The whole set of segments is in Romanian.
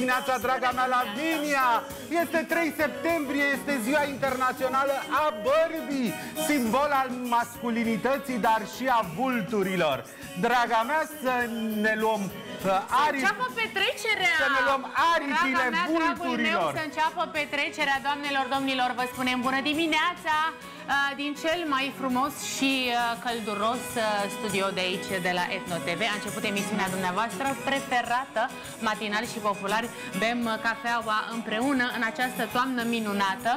dimineața, draga mea Lavinia! Este 3 septembrie, este ziua internațională a bărbii, simbol al masculinității, dar și a vulturilor. Draga mea, să ne luăm uh, aripi, Înceapă petrecerea! Să ne luăm aripile Draga mea, dragul meu, vulturilor. să înceapă petrecerea, doamnelor, domnilor, vă spunem bună dimineața uh, din cel mai frumos și uh, călduros uh, studio de aici, de la Etno TV. A început emisiunea dumneavoastră preferată, matinal și popular. Bem uh, cafeaua împreună în această toamnă minunată.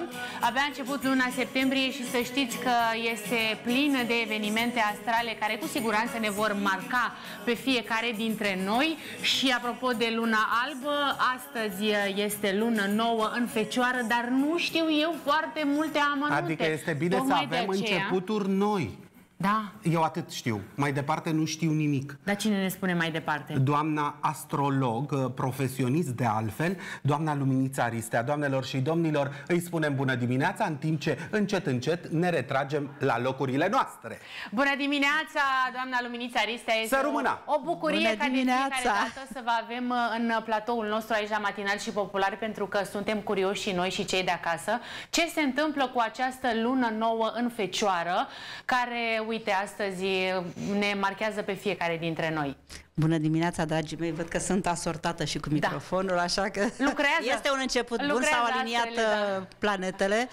Abia a început luna septembrie și să știți că este plină de evenimente astrale care cu siguranță ne vor marca pe fiecare dintre noi. Și apropo de luna albă, astăzi uh, este lună nouă în Fecioară, dar nu știu eu foarte multe amănunte. Adică este bine să Tocmai de avem aceea- începuturi noi. Da, Eu atât știu. Mai departe nu știu nimic. dar cine ne spune mai departe? Doamna astrolog, uh, profesionist de altfel, doamna Luminița Aristea. Doamnelor și domnilor, îi spunem bună dimineața, în timp ce încet, încet ne retragem la locurile noastre. Bună dimineața, doamna Luminița Aristea. Este Să rămână! o, o bucurie Bună ca de dimineața! fiecare dată să vă avem uh, în platoul nostru aici la Matinal și Popular pentru că suntem curioși și noi și cei de acasă. Ce se întâmplă cu această lună nouă în Fecioară, care, uite, astăzi uh, ne marchează pe fiecare dintre noi. Bună dimineața, dragii mei. Văd că sunt asortată și cu microfonul, așa că Lucrează. este un început bun, Lucrează s-au aliniat astrele, da. uh, planetele.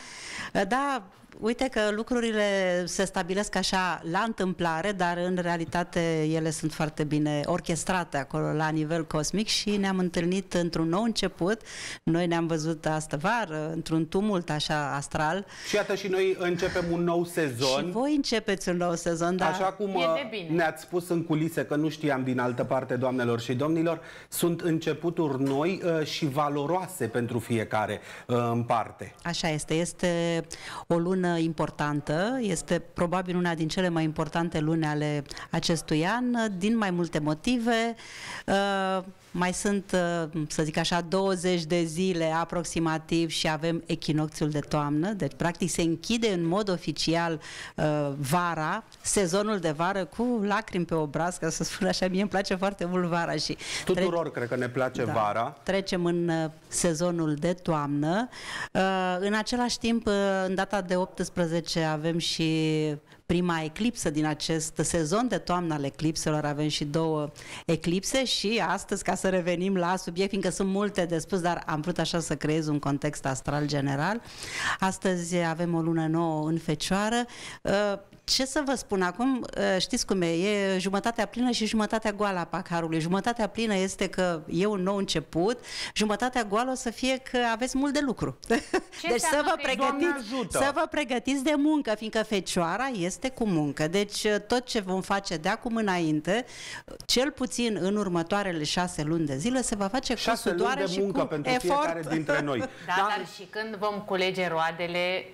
Uh, Da, uite că lucrurile se stabilesc așa la întâmplare, dar în realitate ele sunt foarte bine orchestrate acolo la nivel cosmic și ne-am întâlnit într-un nou început. Noi ne-am văzut astă vară, într-un tumult așa astral. Și iată și noi începem un nou sezon. Și voi începeți un nou sezon, da? Așa cum E uh, de bine. ne-ați spus în culise că nu știam din altă parte, doamnelor și domnilor, sunt începuturi noi uh, și valoroase pentru fiecare uh, în parte. Așa este, este o lună importantă, este probabil una din cele mai importante luni ale acestui an, din mai multe motive. Uh, Mai sunt, uh, să zic așa, 20 de zile aproximativ și avem echinocțiul de toamnă, deci practic se închide în mod oficial uh, vara, sezonul de vară cu lacrimi pe obraz, ca să spun așa, mie îmi place foarte mult vara și Tuturor cred că ne place da. vara. Trecem în uh, sezonul de toamnă. Uh, în același timp, uh, în data de 18 avem și prima eclipsă din acest sezon de toamnă al eclipselor. Avem și două eclipse și astăzi, ca să revenim la subiect, fiindcă sunt multe de spus, dar am vrut așa să creez un context astral general. Astăzi avem o lună nouă în Fecioară. Uh, ce să vă spun acum, uh, știți cum e, e jumătatea plină și jumătatea goală a paharului. Jumătatea plină este că e un nou început, jumătatea goală o să fie că aveți mult de lucru. deci să înseamnă vă, că- Doamne pregătiți, ajută! să vă pregătiți de muncă, fiindcă fecioara este cu muncă. Deci uh, tot ce vom face de acum înainte, uh, cel puțin în următoarele șase luni de zile, se va face Șase cu luni sudoare de și muncă cu pentru efort. fiecare dintre noi. Da, dar și când vom culege roadele,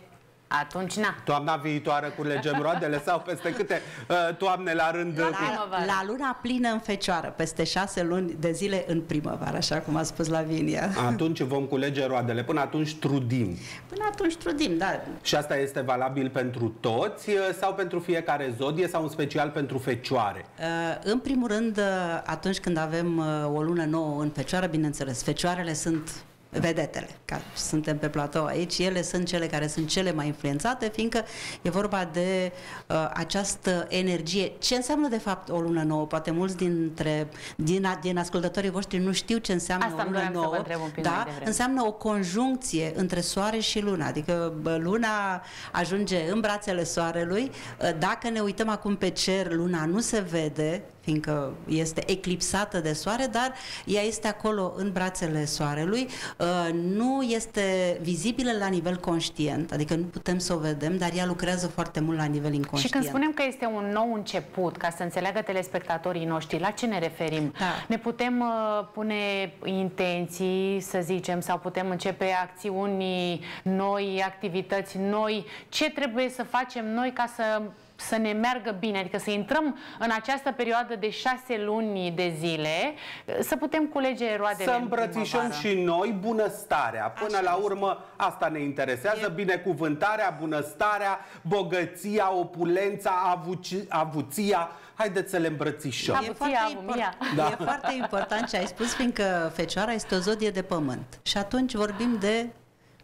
atunci na. Toamna viitoare culegem roadele sau peste câte uh, toamne la rând? La cu- primăvară. La luna plină în fecioară, peste șase luni de zile în primăvară, așa cum a spus Lavinia. Atunci vom culege roadele. Până atunci trudim. Până atunci trudim, da. Și asta este valabil pentru toți uh, sau pentru fiecare zodie sau în special pentru fecioare? Uh, În primul rând, uh, atunci când avem uh, o lună nouă în fecioară, bineînțeles, fecioarele sunt vedetele, ca suntem pe platou aici, ele sunt cele care sunt cele mai influențate, fiindcă e vorba de uh, această energie. Ce înseamnă de fapt o lună nouă? Poate mulți dintre, din, din ascultătorii voștri nu știu ce înseamnă Asta o îmi lună doream să vă nouă. întreb un pic da? mai devreme. Înseamnă o conjuncție între soare și lună, adică bă, luna ajunge în brațele soarelui. Uh, Dacă ne uităm acum pe cer, luna nu se vede, fiindcă este eclipsată de soare, dar ea este acolo în brațele soarelui, uh, nu este vizibilă la nivel conștient, adică nu putem să o vedem, dar ea lucrează foarte mult la nivel Și inconștient. când spunem că este un nou început, ca să înțeleagă telespectatorii noștri, la ce ne referim? Da. Ne putem uh, pune intenții, să zicem, sau putem începe acțiuni noi, activități noi? Ce trebuie să facem noi ca să să ne meargă bine, adică să intrăm în această perioadă de șase luni de zile, să putem culege roadele Să îmbrățișăm și noi bunăstarea. Până Așa la urmă, asta ne interesează, E- binecuvântarea, bunăstarea, bogăția, opulența, avuci, avuția. Haideți să le îmbrățișăm. Da. E Avuția, foarte, avumia. import, e foarte important ce ai spus, fiindcă Fecioara este o zodie de pământ. Și atunci vorbim de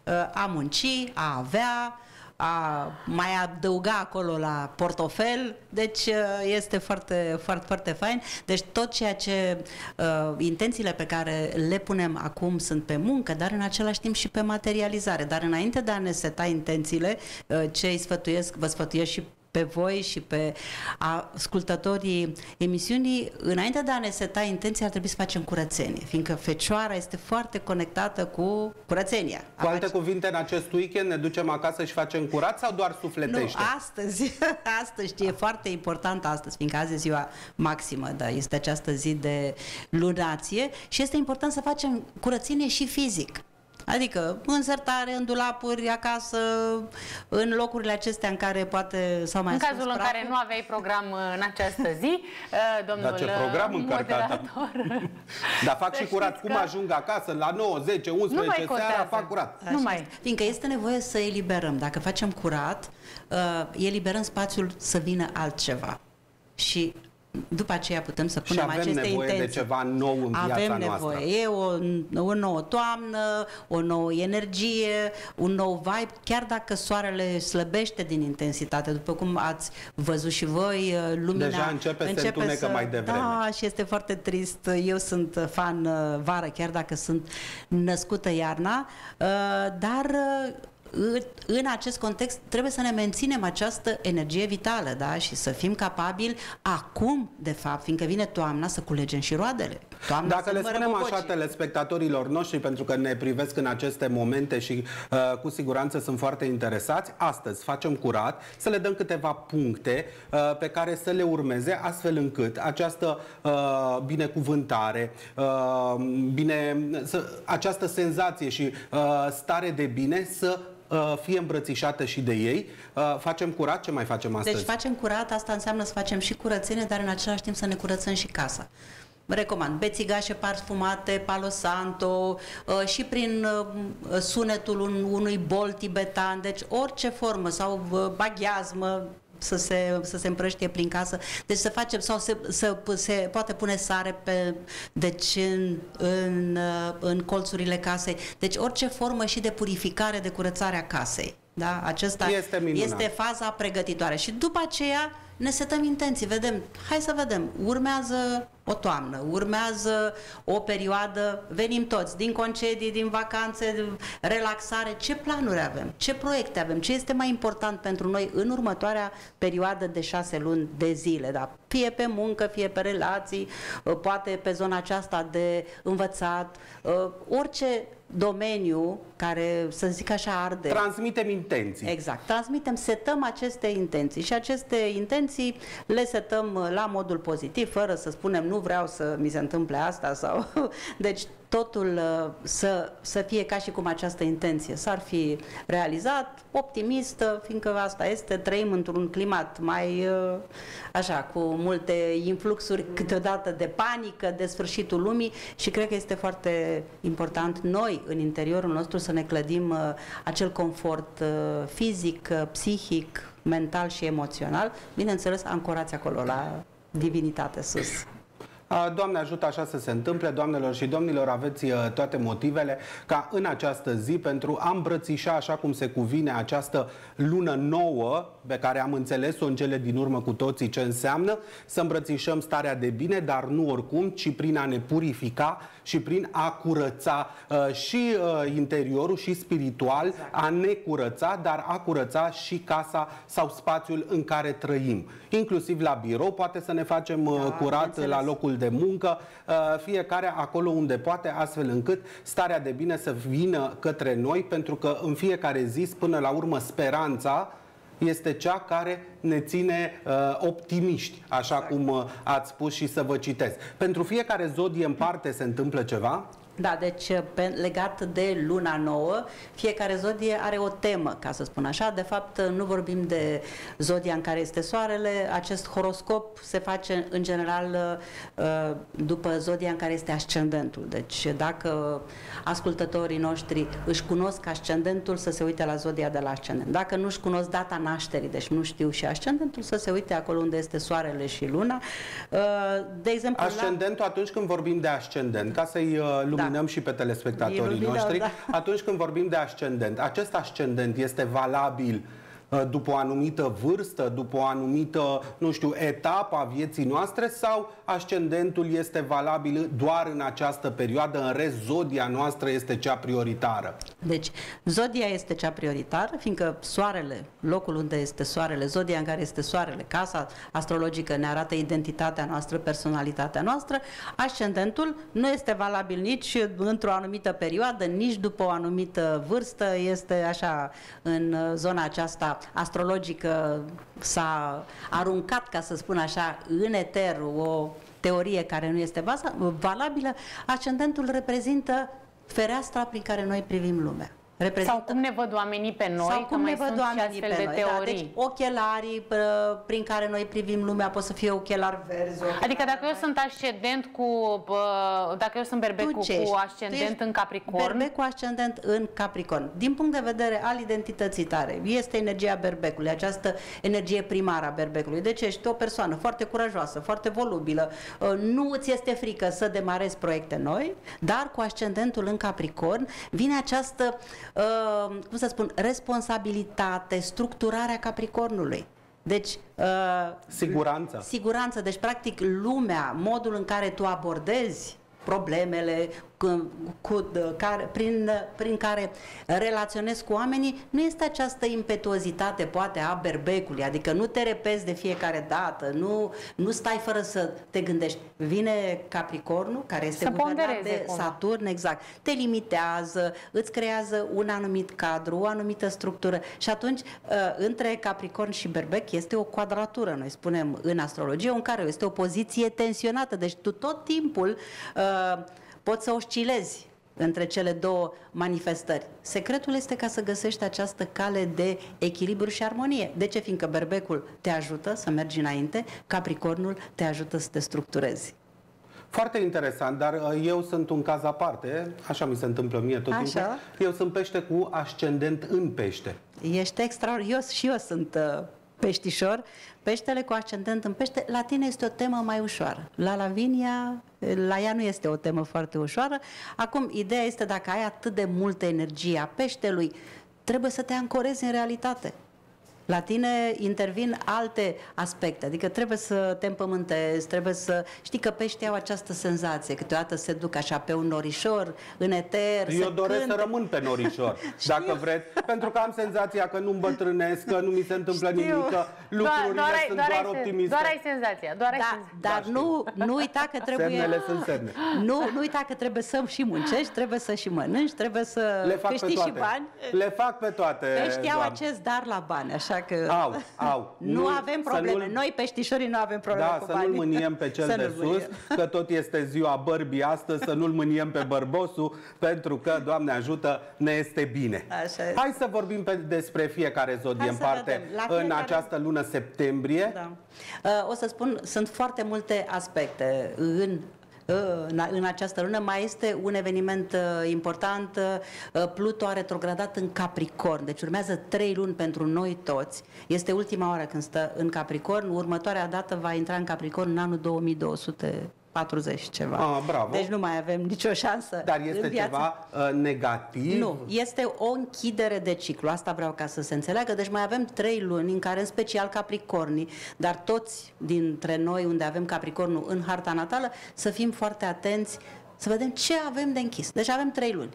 uh, a munci, a avea, a mai adăuga acolo la portofel, deci uh, este foarte, foarte, foarte fain. Deci tot ceea ce uh, intențiile pe care le punem acum sunt pe muncă, dar în același timp și pe materializare. Dar înainte de a ne seta intențiile, uh, ce îi sfătuiesc, vă sfătuiesc și pe voi și pe ascultătorii emisiunii, înainte de a ne seta intenția, ar trebui să facem curățenie, fiindcă Fecioara este foarte conectată cu curățenia. Cu alte cuvinte, în acest weekend ne ducem acasă și facem curat sau doar nu, sufletește? astăzi, astăzi știi, e foarte important astăzi, fiindcă azi e ziua maximă, da, este această zi de lunație și este important să facem curățenie și fizic. Adică în sertare, în dulapuri, acasă, în locurile acestea în care poate sau mai În ascuns cazul în praful. care nu aveai program în această zi, uh, domnul Dar ce program uh, încărcat am. moderator, Dar fac Să și curat. știți Cum că- ajung acasă la 9, 10, 11 Nu mai seara, contează. fac curat. Nu Așa mai. este. Fiindcă este nevoie să eliberăm. Dacă facem curat, uh, eliberăm spațiul să vină altceva. Și după aceea putem să Și punem avem aceste nevoie intenții. de ceva nou în viața Avem noastră. nevoie. E o, o nouă toamnă, o nouă energie, un nou vibe, chiar dacă soarele slăbește din intensitate, după cum ați văzut și voi, uh, lumina Deja începe să se întunecă mai devreme. Da, și este foarte trist. Eu sunt fan uh, vară, chiar dacă sunt născută iarna, uh, dar uh, în- în acest context trebuie să ne menținem această energie vitală, da? Și să fim capabili acum, de fapt, fiindcă vine toamna, să culegem și roadele. Toamna Dacă se le numără spunem așa bobocii. telespectatorilor noștri, pentru că ne privesc în aceste momente și uh, cu siguranță sunt foarte interesați, astăzi facem curat, să le dăm câteva puncte uh, pe care să le urmeze, astfel încât această uh, binecuvântare, uh, bine, să, această senzație și uh, stare de bine să uh, fie îmbrățișată și de ei. Uh, facem curat, ce mai facem astăzi? Deci facem curat, asta înseamnă să facem și curățenie, dar în același timp să ne curățăm și casa. Vă recomand bețigașe parfumate, palo santo uh, și prin uh, sunetul un- unui bol tibetan, deci orice formă sau uh, baghiazmă să se, să se împrăștie prin casă. Deci să facem, sau se, să, se poate pune sare pe, deci în, în, uh, în colțurile casei. Deci orice formă și de purificare, de curățare a casei. Da? Acesta Este minunat. este faza pregătitoare. Și după aceea ne setăm intenții, vedem, hai să vedem, urmează o toamnă, urmează o perioadă, venim toți, din concedii, din vacanțe, relaxare, ce planuri avem, ce proiecte avem, ce este mai important pentru noi în următoarea perioadă de șase luni de zile, da? fie pe muncă, fie pe relații, poate pe zona aceasta de învățat, orice domeniu care, să zic așa, arde. Transmitem intenții. Exact. Transmitem, setăm aceste intenții și aceste intenții le setăm uh, la modul pozitiv, fără să spunem nu vreau să mi se întâmple asta sau... Deci totul uh, să, să fie ca și cum această intenție s-ar fi realizat, optimistă, fiindcă asta este, trăim într-un climat mai uh, așa, cu multe influxuri câteodată de panică, de sfârșitul lumii și cred că este foarte important noi în interiorul nostru să ne clădim uh, acel confort uh, fizic, uh, psihic, mental și emoțional, bineînțeles ancorați acolo la divinitate sus. Doamne ajută așa să se întâmple, doamnelor și domnilor, aveți uh, toate motivele ca în această zi pentru a îmbrățișa așa cum se cuvine această lună nouă pe care am înțeles-o în cele din urmă cu toții ce înseamnă, să îmbrățișăm starea de bine, dar nu oricum, ci prin a ne purifica și prin a curăța uh, și uh, interiorul și spiritual, a ne curăța, dar a curăța și casa sau spațiul în care trăim. Inclusiv la birou, poate să ne facem uh, Da, curat bineînțeles. la locul de muncă, uh, fiecare acolo unde poate, astfel încât starea de bine să vină către noi, pentru că în fiecare zi, până la urmă, speranța este cea care ne ține uh, optimiști, așa cum uh, ați spus și să vă citesc. Pentru fiecare zodie în parte se întâmplă ceva? Da, deci pe, legat de luna nouă, fiecare zodie are o temă, ca să spun așa. De fapt, nu vorbim de zodia în care este soarele, acest horoscop se face în general uh, după zodia în care este ascendentul. Deci dacă ascultătorii noștri își cunosc ascendentul, să se uite la zodia de la ascendent. Dacă nu își cunosc data nașterii, deci nu știu și ascendentul, să se uite acolo unde este soarele și luna. Uh, de exemplu, ascendentul la... atunci când vorbim de ascendent, ca să-i luminăm da luminăm și pe telespectatorii noștri, da. atunci când vorbim de ascendent, acest ascendent este valabil Uh, după o anumită vârstă, după o anumită, nu știu, etapă a vieții noastre sau ascendentul este valabil doar în această perioadă, în rest zodia noastră este cea prioritară? Deci, zodia este cea prioritară, fiindcă soarele, locul unde este soarele, zodia în care este soarele, casa astrologică ne arată identitatea noastră, personalitatea noastră, ascendentul nu este valabil nici într-o anumită perioadă, nici după o anumită vârstă, este așa în zona aceasta astrologică s-a aruncat, ca să spun așa, în eter o teorie care nu este valabilă, ascendentul reprezintă fereastra prin care noi privim lumea. Reprezintă... Sau cum ne văd oamenii pe noi, Sau cum ne văd oamenii pe de noi. teorii. Da, deci ochelarii prin care noi privim lumea pot să fie ochelari verzi. Ochelari adică dacă eu sunt ascendent cu, dacă eu sunt berbec cu, cu ascendent în Capricorn. Berbec cu ascendent în Capricorn. Din punct de vedere al identității tare, este energia berbecului, această energie primară a berbecului. Deci ești o persoană foarte curajoasă, foarte volubilă, ă, nu ți este frică să demarezi proiecte noi, dar cu ascendentul în Capricorn vine această uh, cum să spun, responsabilitate, structurarea Capricornului. Deci, uh, siguranță. Siguranță. Deci, practic, lumea, modul în care tu abordezi problemele cu, cu, care, prin, prin care relaționez cu oamenii, nu este această impetuozitate, poate, a berbecului, adică nu te repezi de fiecare dată, nu, nu stai fără să te gândești. Vine Capricornul, care este guvernat de cumva. Saturn, exact, te limitează, îți creează un anumit cadru, o anumită structură și atunci uh, între Capricorn și berbec este o quadratură, noi spunem în astrologie, în care este o poziție tensionată, deci tu tot timpul uh, poți să oscilezi între cele două manifestări. Secretul este ca să găsești această cale de echilibru și armonie. De ce? Fiindcă berbecul te ajută să mergi înainte, capricornul te ajută să te structurezi. Foarte interesant, dar uh, eu sunt un caz aparte, așa mi se întâmplă mie tot așa. timpul. Eu sunt pește cu ascendent în pește. Ești extraordinar, și eu sunt uh, peștișor, peștele cu ascendent în pește, la tine este o temă mai ușoară. La Lavinia, la ea nu este o temă foarte ușoară. Acum, ideea este dacă ai atât de multă energie a peștelui, trebuie să te ancorezi în realitate. La tine intervin alte aspecte, adică trebuie să te împământezi, trebuie să... Știi că peștii au această senzație, câteodată se duc așa pe un norișor, în eter, Eu doresc cânte. să rămân pe norișor, dacă vreți, pentru că am senzația că nu îmbătrânesc, că nu mi se întâmplă Știu. nimic, că lucrurile doar, doar sunt doar, doar optimiste. Doar ai senzația, doar ai da, senzația. Dar da, nu, nu uita că trebuie... Semnele sunt semne. Nu, nu uita că trebuie să și muncești, trebuie să și mănânci, trebuie să Le fac câștigi și bani. Le fac pe toate, Peștii au acest dar la bani, așa că... Au, au. Nu, nu avem probleme. Noi, peștișorii, nu avem probleme da, cu să nu-l mâniem pe cel de sus, că tot este ziua bărbii astăzi, să nu-l mâniem pe bărbosul, pentru că, Doamne ajută, ne este bine. Așa Hai să vorbim pe, despre fiecare zodie în parte fiecare... în această lună septembrie. Da. Uh, o să spun, sunt foarte multe aspecte în în această lună mai este un eveniment uh, important. Uh, Pluto a retrogradat în Capricorn, deci urmează trei luni pentru noi toți. Este ultima oară când stă în Capricorn. Următoarea dată va intra în Capricorn în anul 2200. 40 ceva. Ah, bravo. Deci nu mai avem nicio șansă. Dar este ceva uh, negativ? Nu, este o închidere de ciclu. Asta vreau ca să se înțeleagă. Deci mai avem trei luni în care, în special Capricornii, dar toți dintre noi unde avem Capricornul în harta natală, să fim foarte atenți, să vedem ce avem de închis. Deci avem trei luni.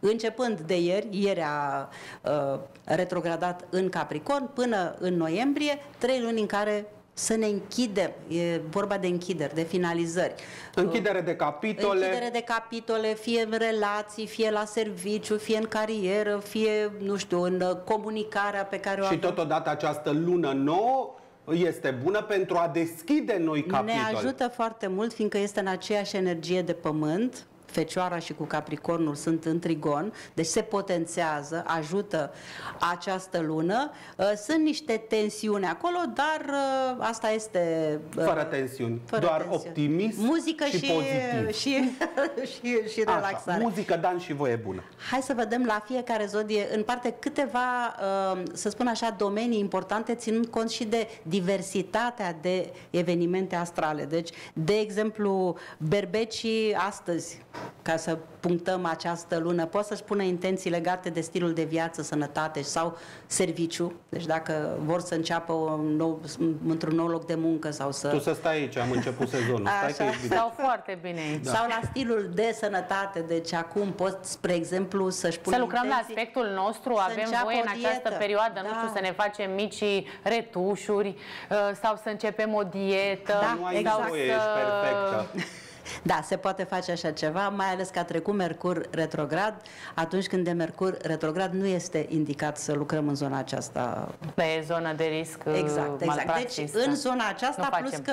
Începând de ieri, ieri a uh, retrogradat în Capricorn, până în noiembrie, trei luni în care să ne închidem. E vorba de închideri, de finalizări. Închidere de capitole. Închidere de capitole, fie în relații, fie la serviciu, fie în carieră, fie, nu știu, în comunicarea pe care o Și avem. totodată această lună nouă este bună pentru a deschide noi capitole. Ne ajută foarte mult, fiindcă este în aceeași energie de pământ, Fecioara și cu Capricornul sunt în trigon, deci se potențează, ajută această lună. Uh, Sunt niște tensiuni acolo, dar uh, asta este... uh, Fără tensiuni, fără doar tensiuni. optimism Muzică și, și, pozitiv. și, și, și Așa, relaxare. muzică, dans și voie bună. Hai să vedem la fiecare zodie, în parte, câteva, uh, să spun așa, domenii importante, ținând cont și de diversitatea de evenimente astrale. Deci, de exemplu, berbecii astăzi, ca să punctăm această lună, pot să-și pună intenții legate de stilul de viață, sănătate sau serviciu. Deci dacă vor să înceapă un nou, într-un nou loc de muncă sau să... Tu să stai aici, am început sezonul. Stai că Așa. ești bine. Stau foarte bine aici. Sau la stilul de sănătate, deci acum pot, spre exemplu, să-și pună Să lucrăm la intenții. aspectul nostru, să avem înceapă voie în o această dietă. perioadă, nu Da. știu, să ne facem mici retușuri uh, sau să începem o dietă. Da, Nu ai sau nevoie, să- ești perfectă. Da, se poate face așa ceva, mai ales că a trecut Mercur retrograd. Atunci când e Mercur retrograd, nu este indicat să lucrăm în zona aceasta. Pe zonă de risc uh, Exact, exact. Deci, malpraxis, în da. zona aceasta, Nu plus facem. că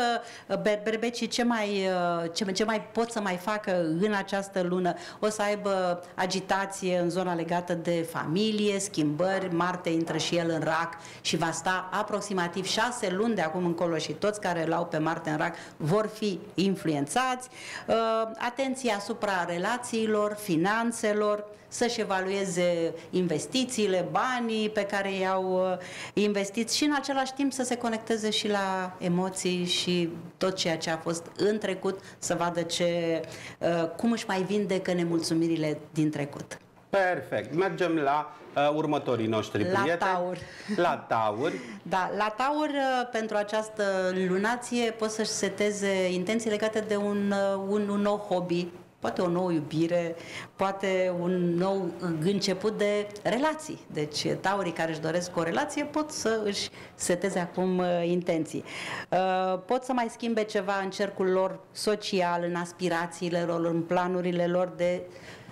uh, ber- berbecii ce mai, uh, ce, ce mai pot să mai facă în această lună, o să aibă agitație în zona legată de familie, schimbări, Marte intră și el în rac și va sta aproximativ șase luni de acum încolo și toți care l-au pe Marte în rac vor fi influențați. Uh, Atenție asupra relațiilor, finanțelor, să-și evalueze investițiile, banii pe care i-au uh, investiți și în același timp să se conecteze și la emoții și tot ceea ce a fost în trecut, să vadă ce, uh, cum își mai vindecă nemulțumirile din trecut. Perfect. Mergem la uh, următorii noștri La prieteni. Taur. La Taur. Da, la Taur, uh, pentru această lunație, pot să-și seteze intenții legate de un, uh, un, un nou hobby, poate o nouă iubire, poate un nou început de relații. Deci, taurii care își doresc o relație pot să își seteze acum uh, intenții. Uh, Pot să mai schimbe ceva în cercul lor social, în aspirațiile lor, în planurile lor de,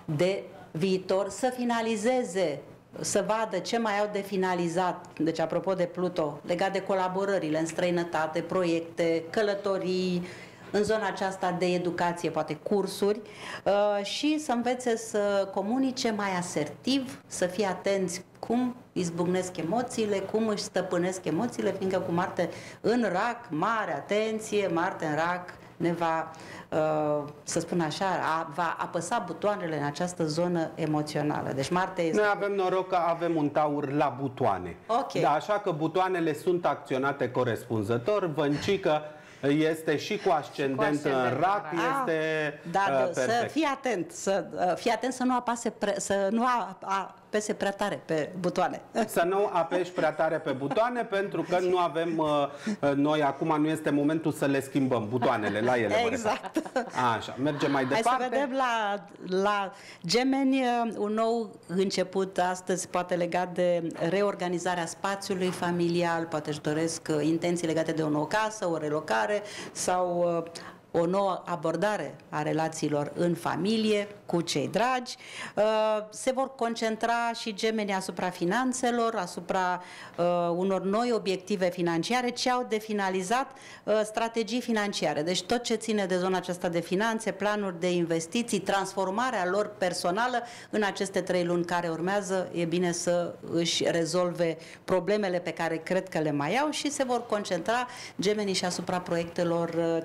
de viitor, să finalizeze să vadă ce mai au de finalizat, deci apropo de Pluto, legat de colaborările în străinătate, proiecte, călătorii, în zona aceasta de educație, poate cursuri, uh, și să învețe să comunice mai asertiv, să fie atenți cum izbucnesc emoțiile, cum își stăpânesc emoțiile, fiindcă cu Marte în rac, mare atenție, Marte în rac ne va, uh, să spun așa, a, va apăsa butoanele în această zonă emoțională. Deci Marte este... Noi avem noroc că avem un taur la butoane. Ok. Da, așa că butoanele sunt acționate corespunzător. Vâncică este și cu ascendent, ascendent în în rac, rac. este Dar uh, să perfect. fii atent, să uh, fii atent să nu apase pre, să nu a- apese prea tare pe butoane. Să nu apeși prea tare pe butoane pentru că nu avem, uh, uh, noi acum nu este momentul să le schimbăm butoanele la ele. mă Exact. refer. Așa, mergem mai Hai să departe. vedem la, la gemeni uh, un nou început astăzi, poate legat de reorganizarea spațiului familial, poate își doresc uh, intenții legate de o nouă casă, o relocare sau uh, o nouă abordare a relațiilor în familie cu cei dragi. Uh, Se vor concentra și gemenii asupra finanțelor, asupra uh, unor noi obiective financiare, ce au de finalizat uh, strategii financiare. Deci tot ce ține de zona aceasta de finanțe, planuri de investiții, transformarea lor personală în aceste trei luni care urmează, e bine să își rezolve problemele pe care cred că le mai au și se vor concentra gemenii și asupra proiectelor uh,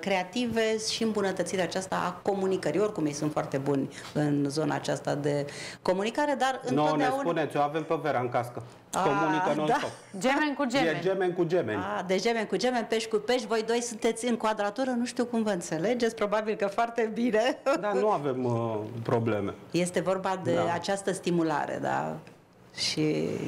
creative și îmbunătățirea aceasta a comunicării. Oricum ei sunt foarte buni în zona aceasta de comunicare, dar Nu ne întotdeauna... spuneți, o avem pe Vera în cască. A, Comunică da. non-stop. Gemeni cu gemeni. E gemeni cu gemeni. A, de gemeni cu gemeni, pești cu pești, voi doi sunteți în quadratură, nu știu cum vă înțelegeți, probabil că foarte bine. Dar nu avem uh, probleme. Este vorba de Da. această stimulare, da, și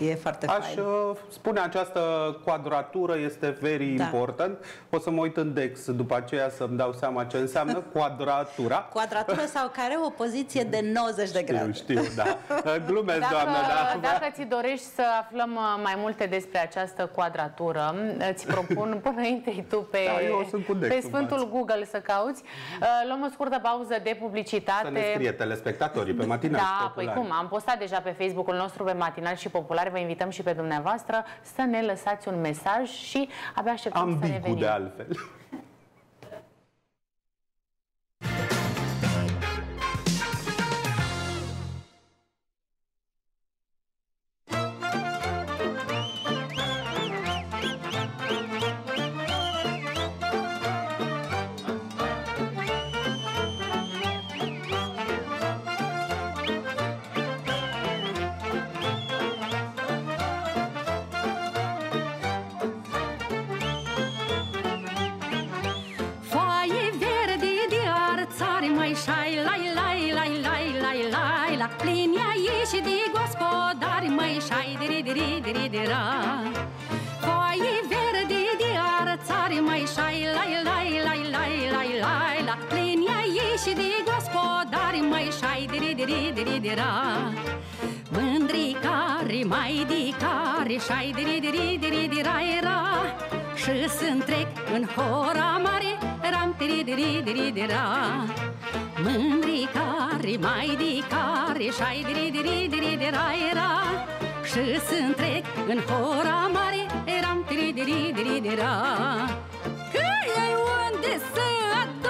e foarte Aș fain. uh, spune această quadratură este very Da. important. O să mă uit în Dex după aceea să-mi dau seama ce înseamnă quadratura. Quadratură sau care o poziție de 90 de Știu, grade. știu, da. Glumesc, Dacă, doamnă, da. dacă ți dorești să aflăm uh, mai multe despre această quadratură, îți propun până intri tu pe, Da, eu sunt cu pe Dex în Sfântul față. Google să cauți. Uh, Luăm o scurtă pauză de publicitate. Să ne scrie telespectatorii pe matinal Da, păi cum, am postat deja pe Facebook-ul nostru pe Matinal și Popular, vă invităm și pe dumneavoastră să ne lăsați un mesaj și abia așteptăm să Ambigu revenim. de altfel. Lai, la Linia ieși de gospodari, mai șai, diri, diri, diri, dira Foaie verde de arățari, mai șai, lai, lai, lai, lai, lai, lai, la Linia ieși de gospodari, mai șai, diri, diri, diri, dira Mândri care mai di care șai, diri, diri, diri, dira, era Și sunt trec în hora mare, ram, diri, diri, diri, dira Mândri care mai di care șai, diri, diri, diri, dira, era. Și sunt trec în hora mare, eram, diri, diri, diri, dira. Că e unde să adună,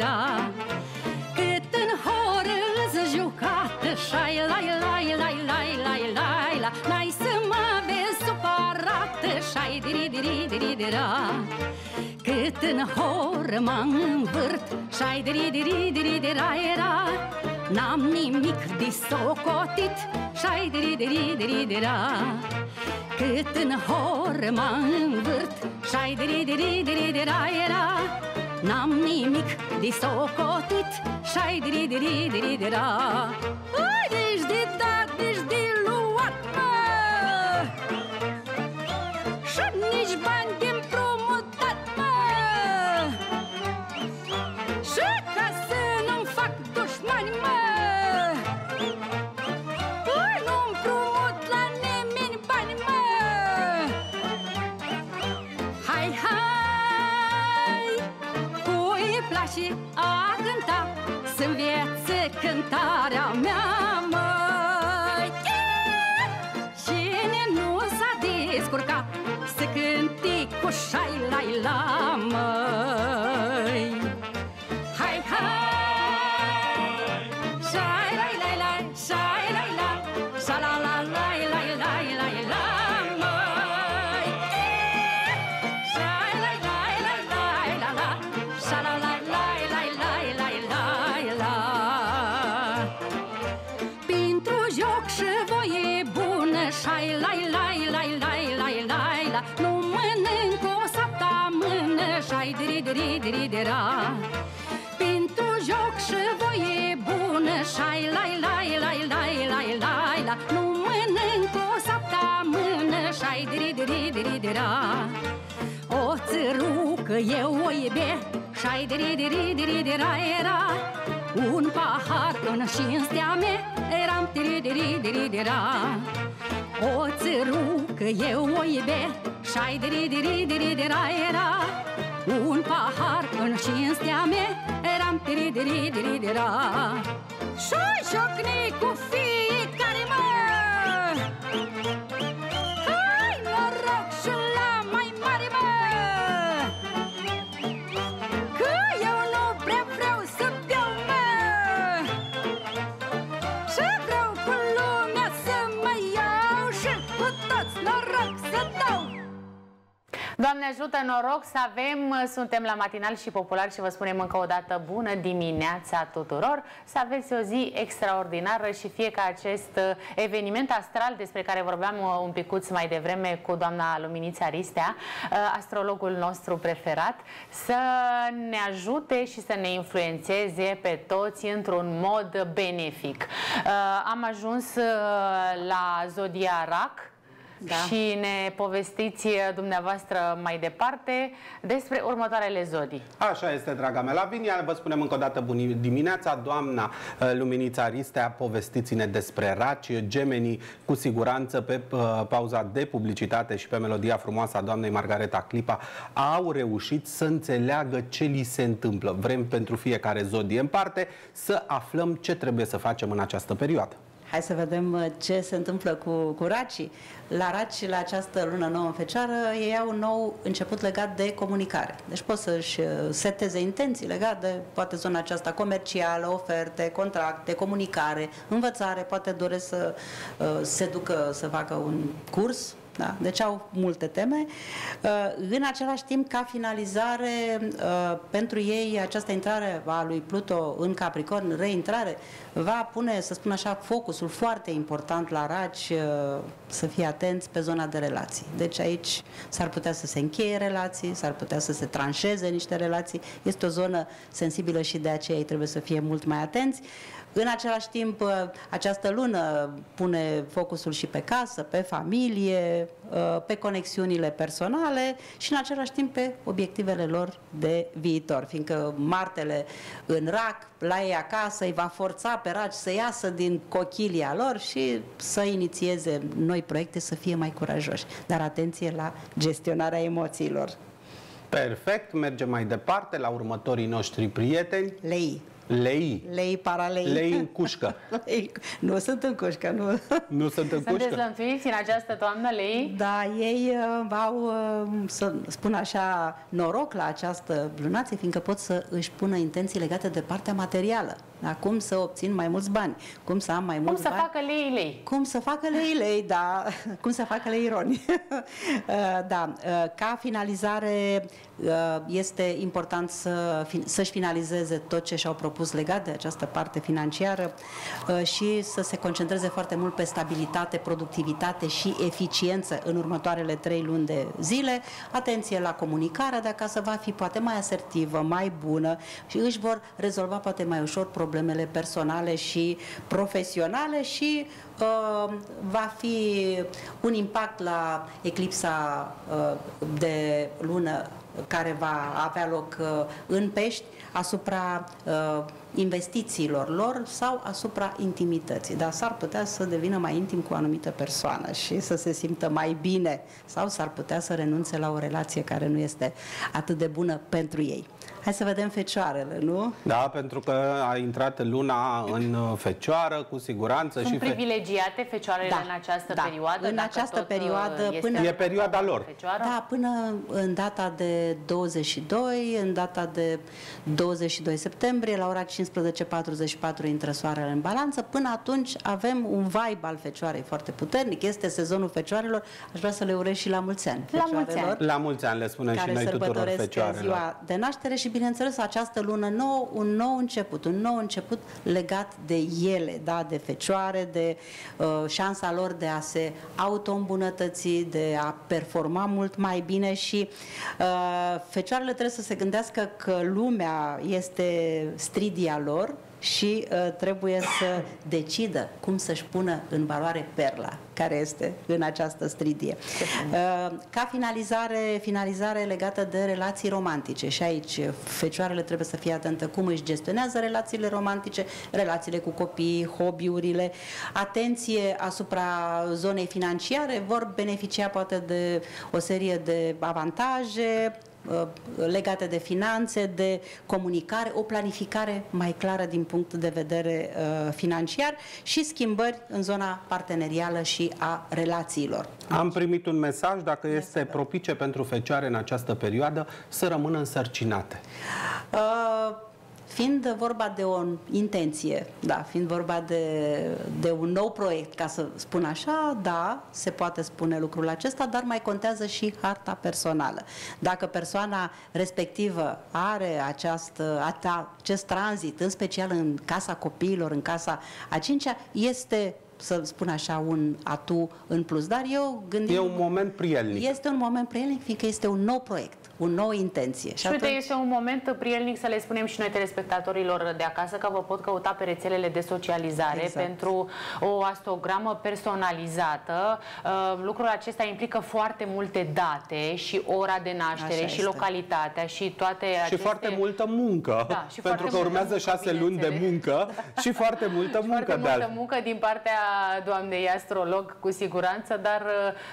diri, diri, dira Cât în horâz jucată Șai, lai, lai, lai, lai, lai, lai, la N-ai să mă vezi supărată Șai, diri, diri, diri, dira cât în hor mă învârt. Și-ai diri diri diri dira era N-am nimic de socotit. Și-ai diri diri diri dira Cât în hor mă învârt. Și-ai diri diri diri dira era N-am nimic de socotit Și-ai dri dri dri dra Nici de dat, nici de luat cântarea mea, măi Cine nu s-a descurcat. Să cânte cu șai la la măi diri, dira Pentru joc și voie bună Șai, lai, lai, lai, lai, lai, lai, la Nu mănânc o săptămână Șai, diri, diri, diri, dira O țărucă eu o iube Și-ai diri, diri, diri, dira, era Un pahar în cinstea mea Eram diri, diri, diri, dira O țărucă eu o iube Și-ai diri, diri, diri, dira, era un pahar în cinstea mea Eram tiri-diri-diri-dira Și-o cu fii Doamne ajută, noroc să avem, suntem la matinal și popular și vă spunem încă o dată bună dimineața tuturor, să aveți o zi extraordinară și fie ca acest uh, eveniment astral despre care vorbeam uh, un picuț mai devreme cu doamna Luminița Ristea, uh, astrologul nostru preferat, să ne ajute și să ne influențeze pe toți într-un mod benefic. Am ajuns la Zodia Rac, Da. și ne povestiți dumneavoastră mai departe despre următoarele zodii. Așa este, draga mea. La Vinia vă spunem încă o dată bună dimineața. Doamna uh, Luminița Ristea, povestiți-ne despre raci, gemenii, cu siguranță pe uh, pauza de publicitate și pe melodia frumoasă a doamnei Margareta Clipa au reușit să înțeleagă ce li se întâmplă. Vrem pentru fiecare zodie în parte să aflăm ce trebuie să facem în această perioadă. Hai să vedem uh, ce se întâmplă cu, cu racii. La raci, la această lună nouă în fecioară, ei au un nou început legat de comunicare. Deci pot să-și uh, seteze intenții legat de poate zona aceasta comercială, oferte, contracte, comunicare, învățare, poate doresc să uh, se ducă să facă un curs, da? Deci au multe teme. Uh, în același timp, ca finalizare, uh, pentru ei această intrare a lui Pluto în Capricorn, reintrare, va pune, să spun așa, focusul foarte important la raci, uh, să fie atenți pe zona de relații. Deci aici s-ar putea să se încheie relații, s-ar putea să se tranșeze niște relații. Este o zonă sensibilă și de aceea ei trebuie să fie mult mai atenți. În același timp, această lună pune focusul și pe casă, pe familie, pe conexiunile personale și în același timp pe obiectivele lor de viitor, fiindcă Martele în rac, la ei acasă, îi va forța pe raci să iasă din cochilia lor și să inițieze noi proiecte, să fie mai curajoși. Dar atenție la gestionarea emoțiilor. Perfect, mergem mai departe la următorii noștri prieteni. Lei. Lei. Lei, paralei. Lei în cușcă. Lei. Nu sunt în cușcă, nu. Nu sunt în Sunt cușcă? dezlănțuiți în această toamnă, lei? Da, ei uh, au, uh, să spun așa, noroc la această lunație, fiindcă pot să își pună intenții legate de partea materială. Da? Cum să obțin mai mulți bani, cum să am mai Cum mulți să bani. facă lei lei? Cum să facă lei lei, da, cum să facă lei ironi. Uh, da, uh, ca finalizare uh, este important să, fi- să-și finalizeze tot ce și-au propus legat de această parte financiară uh, și să se concentreze foarte mult pe stabilitate, productivitate și eficiență în următoarele trei luni de zile. Atenție la comunicarea de acasă va fi poate mai asertivă, mai bună și își vor rezolva poate mai ușor problemele personale și profesionale și uh, va fi un impact la eclipsa uh, de lună care va avea loc uh, în Pești asupra uh, investițiilor lor sau asupra intimității. Dar s-ar putea să devină mai intim cu o anumită persoană și să se simtă mai bine sau s-ar putea să renunțe la o relație care nu este atât de bună pentru ei. Hai să vedem fecioarele, nu? Da, pentru că a intrat luna în uh, fecioară, cu siguranță Sunt și fe- privilegiate fecioarele Da, în această da. perioadă? În dacă această tot, uh, perioadă, este până- E perioada lor. Fecioară? Da, până în data de 22, în data de 22 septembrie, la ora 15.44 intră soarele în balanță. Până atunci avem un vibe al fecioarei foarte puternic. Este sezonul fecioarelor. Aș vrea să le urez și la mulți ani. La mulți fecioarelor, ani. La mulți ani le spunem și care noi tuturor sărbătoresc fecioarelor. ziua de naștere și, bineînțeles, această lună nouă, un nou început, un nou început legat de ele, da, de fecioare, de uh, șansa lor de a se auto-îmbunătăți, de a performa mult mai bine și uh, fecioarele trebuie să se gândească că lumea este stridia lor și uh, trebuie să decidă cum să-și pună în valoare perla care este în această stridie. Uh, ca finalizare, finalizare legată de relații romantice. Și aici fecioarele trebuie să fie atentă cum își gestionează relațiile romantice, relațiile cu copiii, hobby-urile, atenție asupra zonei financiare, vor beneficia poate de o serie de avantaje, uh, legate de finanțe, de comunicare, o planificare mai clară din punct de vedere uh, financiar și schimbări în zona partenerială și a relațiilor. Am primit un mesaj, dacă este propice pentru fecioare în această perioadă, să rămână însărcinate. Uh, Fiind vorba de o intenție, da, fiind vorba de, de un nou proiect, ca să spun așa, da, se poate spune lucrul acesta, dar mai contează și harta personală. Dacă persoana respectivă are această, ata- acest tranzit, în special în casa copiilor, în casa a cincea, este să spun așa, un atu în plus. Dar eu gândim... E un moment prielnic. Este un moment prielnic, fiindcă este un nou proiect, o nouă intenție. Și uite, este un moment prielnic să le spunem și noi telespectatorilor de acasă că vă pot căuta pe rețelele de socializare Exact. pentru o astogramă personalizată. Uh, Lucrul acesta implică foarte multe date și ora de naștere Așa și este. localitatea și toate Și aceste... foarte multă muncă, Da, și pentru foarte că multă urmează muncă, șase luni de bineînțeles. muncă și foarte multă muncă Foarte de multă altfel. muncă din partea doamnei astrolog, cu siguranță, dar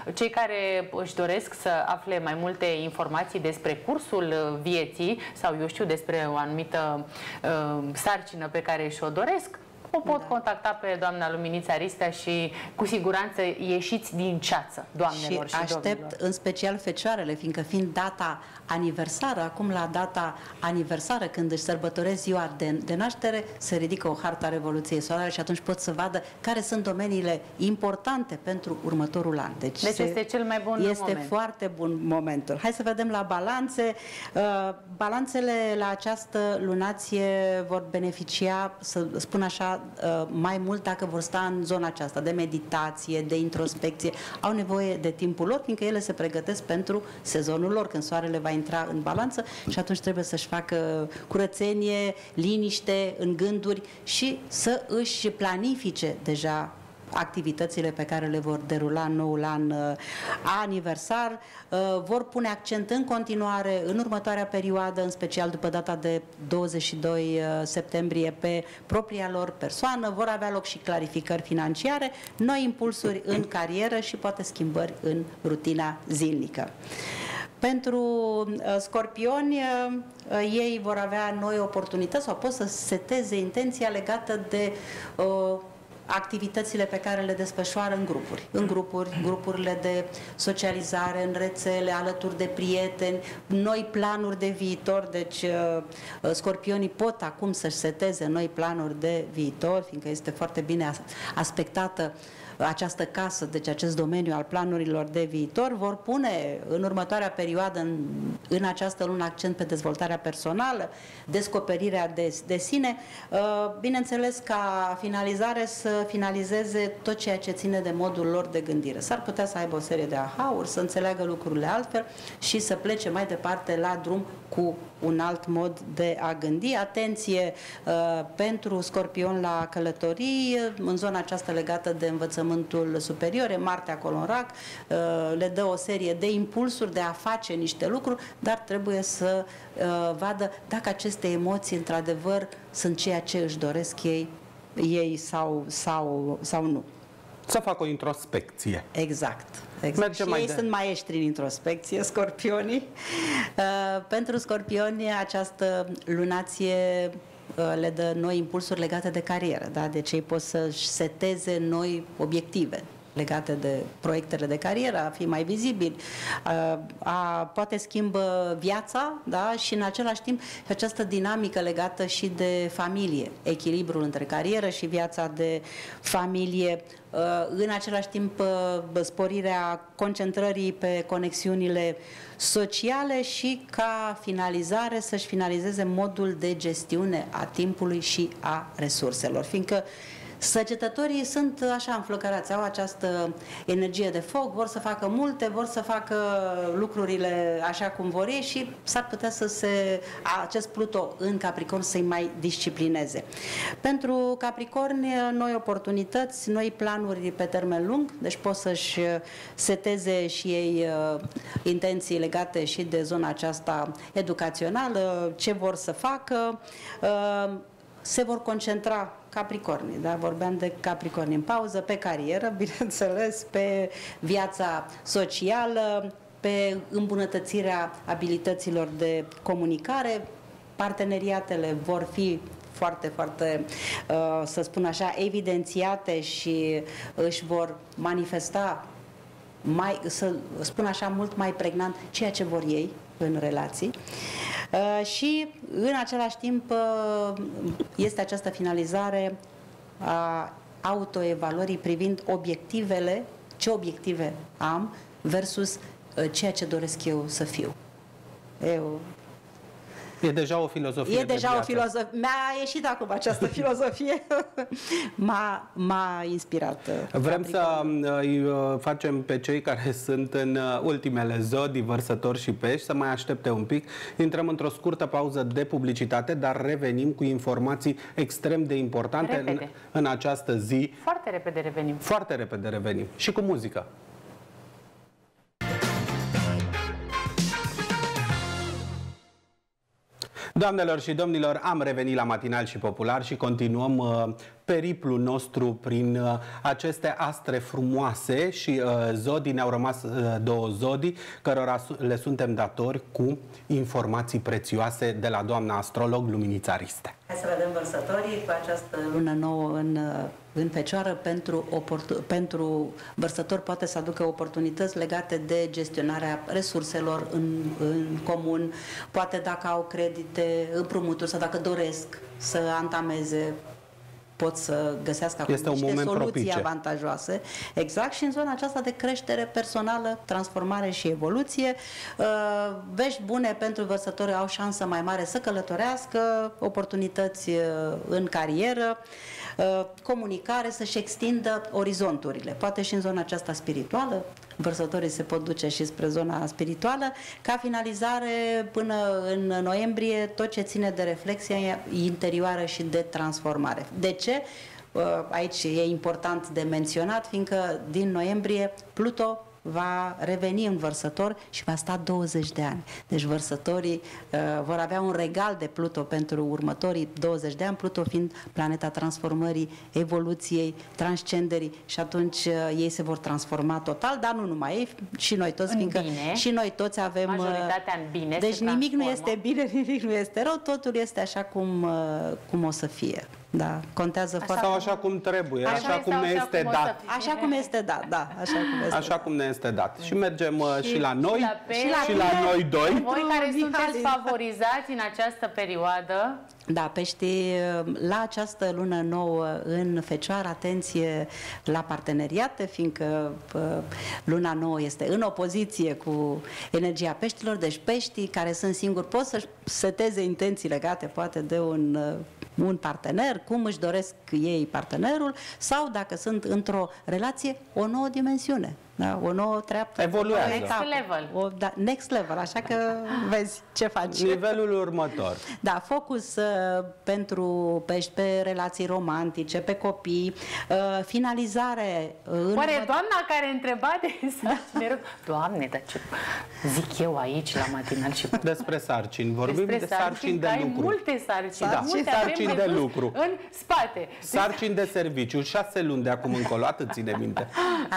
uh, cei care își doresc să afle mai multe informații despre cursul uh, vieții sau, eu știu, despre o anumită uh, sarcină pe care și-o doresc, o pot da. contacta pe doamna Luminița Ristea și cu siguranță ieșiți din ceață, doamnelor și, și aștept domnilor. în special fecioarele, fiindcă fiind data aniversară, acum la data aniversară, când își sărbătoresc ziua de, de naștere, se ridică o harta a Revoluției Solare și atunci pot să vadă care sunt domeniile importante pentru următorul an. Deci, deci se, este cel mai bun Este moment. foarte bun momentul. Hai să vedem la balanțe. Uh, balanțele la această lunație vor beneficia, să spun așa, uh, mai mult dacă vor sta în zona aceasta de meditație, de introspecție. Au nevoie de timpul lor, fiindcă ele se pregătesc pentru sezonul lor, când soarele va intra în balanță și atunci trebuie să-și facă curățenie, liniște în gânduri și să își planifice deja activitățile pe care le vor derula în noul an uh, aniversar, uh, vor pune accent în continuare în următoarea perioadă, în special după data de 22 uh, septembrie, pe propria lor persoană, vor avea loc și clarificări financiare, noi impulsuri în carieră și poate schimbări în rutina zilnică. Pentru uh, scorpioni, uh, uh, ei vor avea noi oportunități sau pot să seteze intenția legată de uh, activitățile pe care le desfășoară în grupuri. În grupuri, grupurile de socializare, în rețele, alături de prieteni, noi planuri de viitor, deci uh, scorpionii pot acum să-și seteze noi planuri de viitor, fiindcă este foarte bine aspectată uh, această casă, deci acest domeniu al planurilor de viitor, vor pune în următoarea perioadă, în, în această lună, accent pe dezvoltarea personală, descoperirea de, de sine. Uh, bineînțeles, ca finalizare să finalizeze tot ceea ce ține de modul lor de gândire. S-ar putea să aibă o serie de aha-uri, să înțeleagă lucrurile altfel și să plece mai departe la drum cu un alt mod de a gândi. Atenție uh, pentru scorpion la călătorii, în zona aceasta legată de învățământul superior, e Marte acolo în rac, uh, le dă o serie de impulsuri de a face niște lucruri, dar trebuie să uh, vadă dacă aceste emoții într-adevăr sunt ceea ce își doresc ei, ei sau, sau, sau nu. Să facă o introspecție. Exact. exact. Mergem și mai ei de... sunt maestri în introspecție, scorpionii. Uh, pentru scorpioni această lunație uh, le dă noi impulsuri legate de carieră, da? deci ei pot să-și seteze noi obiective legate de proiectele de carieră, a fi mai vizibil, a, a, poate schimbă viața da? și în același timp această dinamică legată și de familie, echilibrul între carieră și viața de familie, în același timp sporirea concentrării pe conexiunile sociale și ca finalizare să-și finalizeze modul de gestiune a timpului și a resurselor, fiindcă Săgetătorii sunt așa înflăcărați, au această energie de foc, vor să facă multe, vor să facă lucrurile așa cum vor ei și s-ar putea să se, acest Pluto în Capricorn să-i mai disciplineze. Pentru Capricorni, noi oportunități, noi planuri pe termen lung, deci pot să-și seteze și ei uh, intenții legate și de zona aceasta educațională, ce vor să facă, uh, se vor concentra Capricorni, da? vorbeam de Capricorni în pauză, pe carieră, bineînțeles, pe viața socială, pe îmbunătățirea abilităților de comunicare, parteneriatele vor fi foarte, foarte, uh, să spun așa, evidențiate și își vor manifesta mai, să spun așa, mult mai pregnant ceea ce vor ei în relații. Uh, și în același timp uh, este această finalizare a autoevaluării privind obiectivele, ce obiective am versus uh, ceea ce doresc eu să fiu. Eu E deja o filozofie E deja de o filozofie. Mi-a ieșit acum această filozofie. m-a, m-a inspirat. Uh, Vrem să uh, îi uh, facem pe cei care sunt în ultimele zodii, vărsători și pești, să mai aștepte un pic. Intrăm într-o scurtă pauză de publicitate, dar revenim cu informații extrem de importante în, în această zi. Foarte repede revenim. Foarte repede revenim. Și cu muzică. Doamnelor și domnilor, am revenit la Matinal și Popular și continuăm uh, periplul nostru prin uh, aceste astre frumoase și uh, zodii, ne-au rămas uh, două zodii, cărora le suntem datori cu informații prețioase de la doamna astrolog Luminița Riste. Hai să să vedem vărsătorii cu această lună nouă în, în fecioară. Pentru, oportu- pentru vărsători poate să aducă oportunități legate de gestionarea resurselor în, în comun, poate dacă au credite, împrumuturi sau dacă doresc să antameze pot să găsească acum Este un niște moment soluții propice. avantajoase. Exact și în zona aceasta de creștere personală, transformare și evoluție. Uh, Vești bune pentru vărsători au șansă mai mare să călătorească, oportunități uh, în carieră, uh, comunicare, să-și extindă orizonturile. Poate și în zona aceasta spirituală, vărsătorii se pot duce și spre zona spirituală. Ca finalizare, până în noiembrie, tot ce ține de reflexie interioară și de transformare. De ce? Uh, Aici e important de menționat, fiindcă din noiembrie Pluto va reveni în vărsător și va sta 20 de ani. Deci vărsătorii uh, vor avea un regal de Pluto pentru următorii 20 de ani, Pluto fiind planeta transformării, evoluției, transcenderii și atunci uh, ei se vor transforma total, dar nu numai ei, și noi toți, În fiindcă bine. și noi toți avem... uh, Majoritatea în bine Deci se nimic nu transformă. este bine, nimic nu este rău, totul este așa cum, uh, cum o să fie. Da, contează foarte Sau așa cum trebuie, Așa așa, este, cum ne așa este cum o să dat. fie. Așa cum este dat, da, așa cum este Așa dat. cum ne este dat. Și mergem uh, și, la noi, și la pe- și la, și la noi doi. Voi care Mihai. sunteți favorizați în această perioadă, Da, peștii, la această lună nouă în Fecioară, atenție la parteneriate, fiindcă uh, luna nouă este în opoziție cu energia peștilor, deci peștii care sunt singuri pot să-și seteze intenții legate poate de un, uh, un partener, cum își doresc ei partenerul, sau dacă sunt într-o relație, o nouă dimensiune. Da? O nouă treaptă. Evoluează. o Next etapă. level. O, da, next level, așa că vezi ce faci. Nivelul următor. Da, focus uh, pentru pești pe relații romantice, pe copii, uh, finalizare uh, în Oare urmă- doamna care întreba de sarcini, Doamne, dar ce zic eu aici la matinal și Despre sarcini. Vorbim despre de sarcini de că ai lucru. multe sarcini, Da, multe sarcini avem de dus lucru. în spate. Sarcini de serviciu, șase luni de acum încolo, atât ține minte.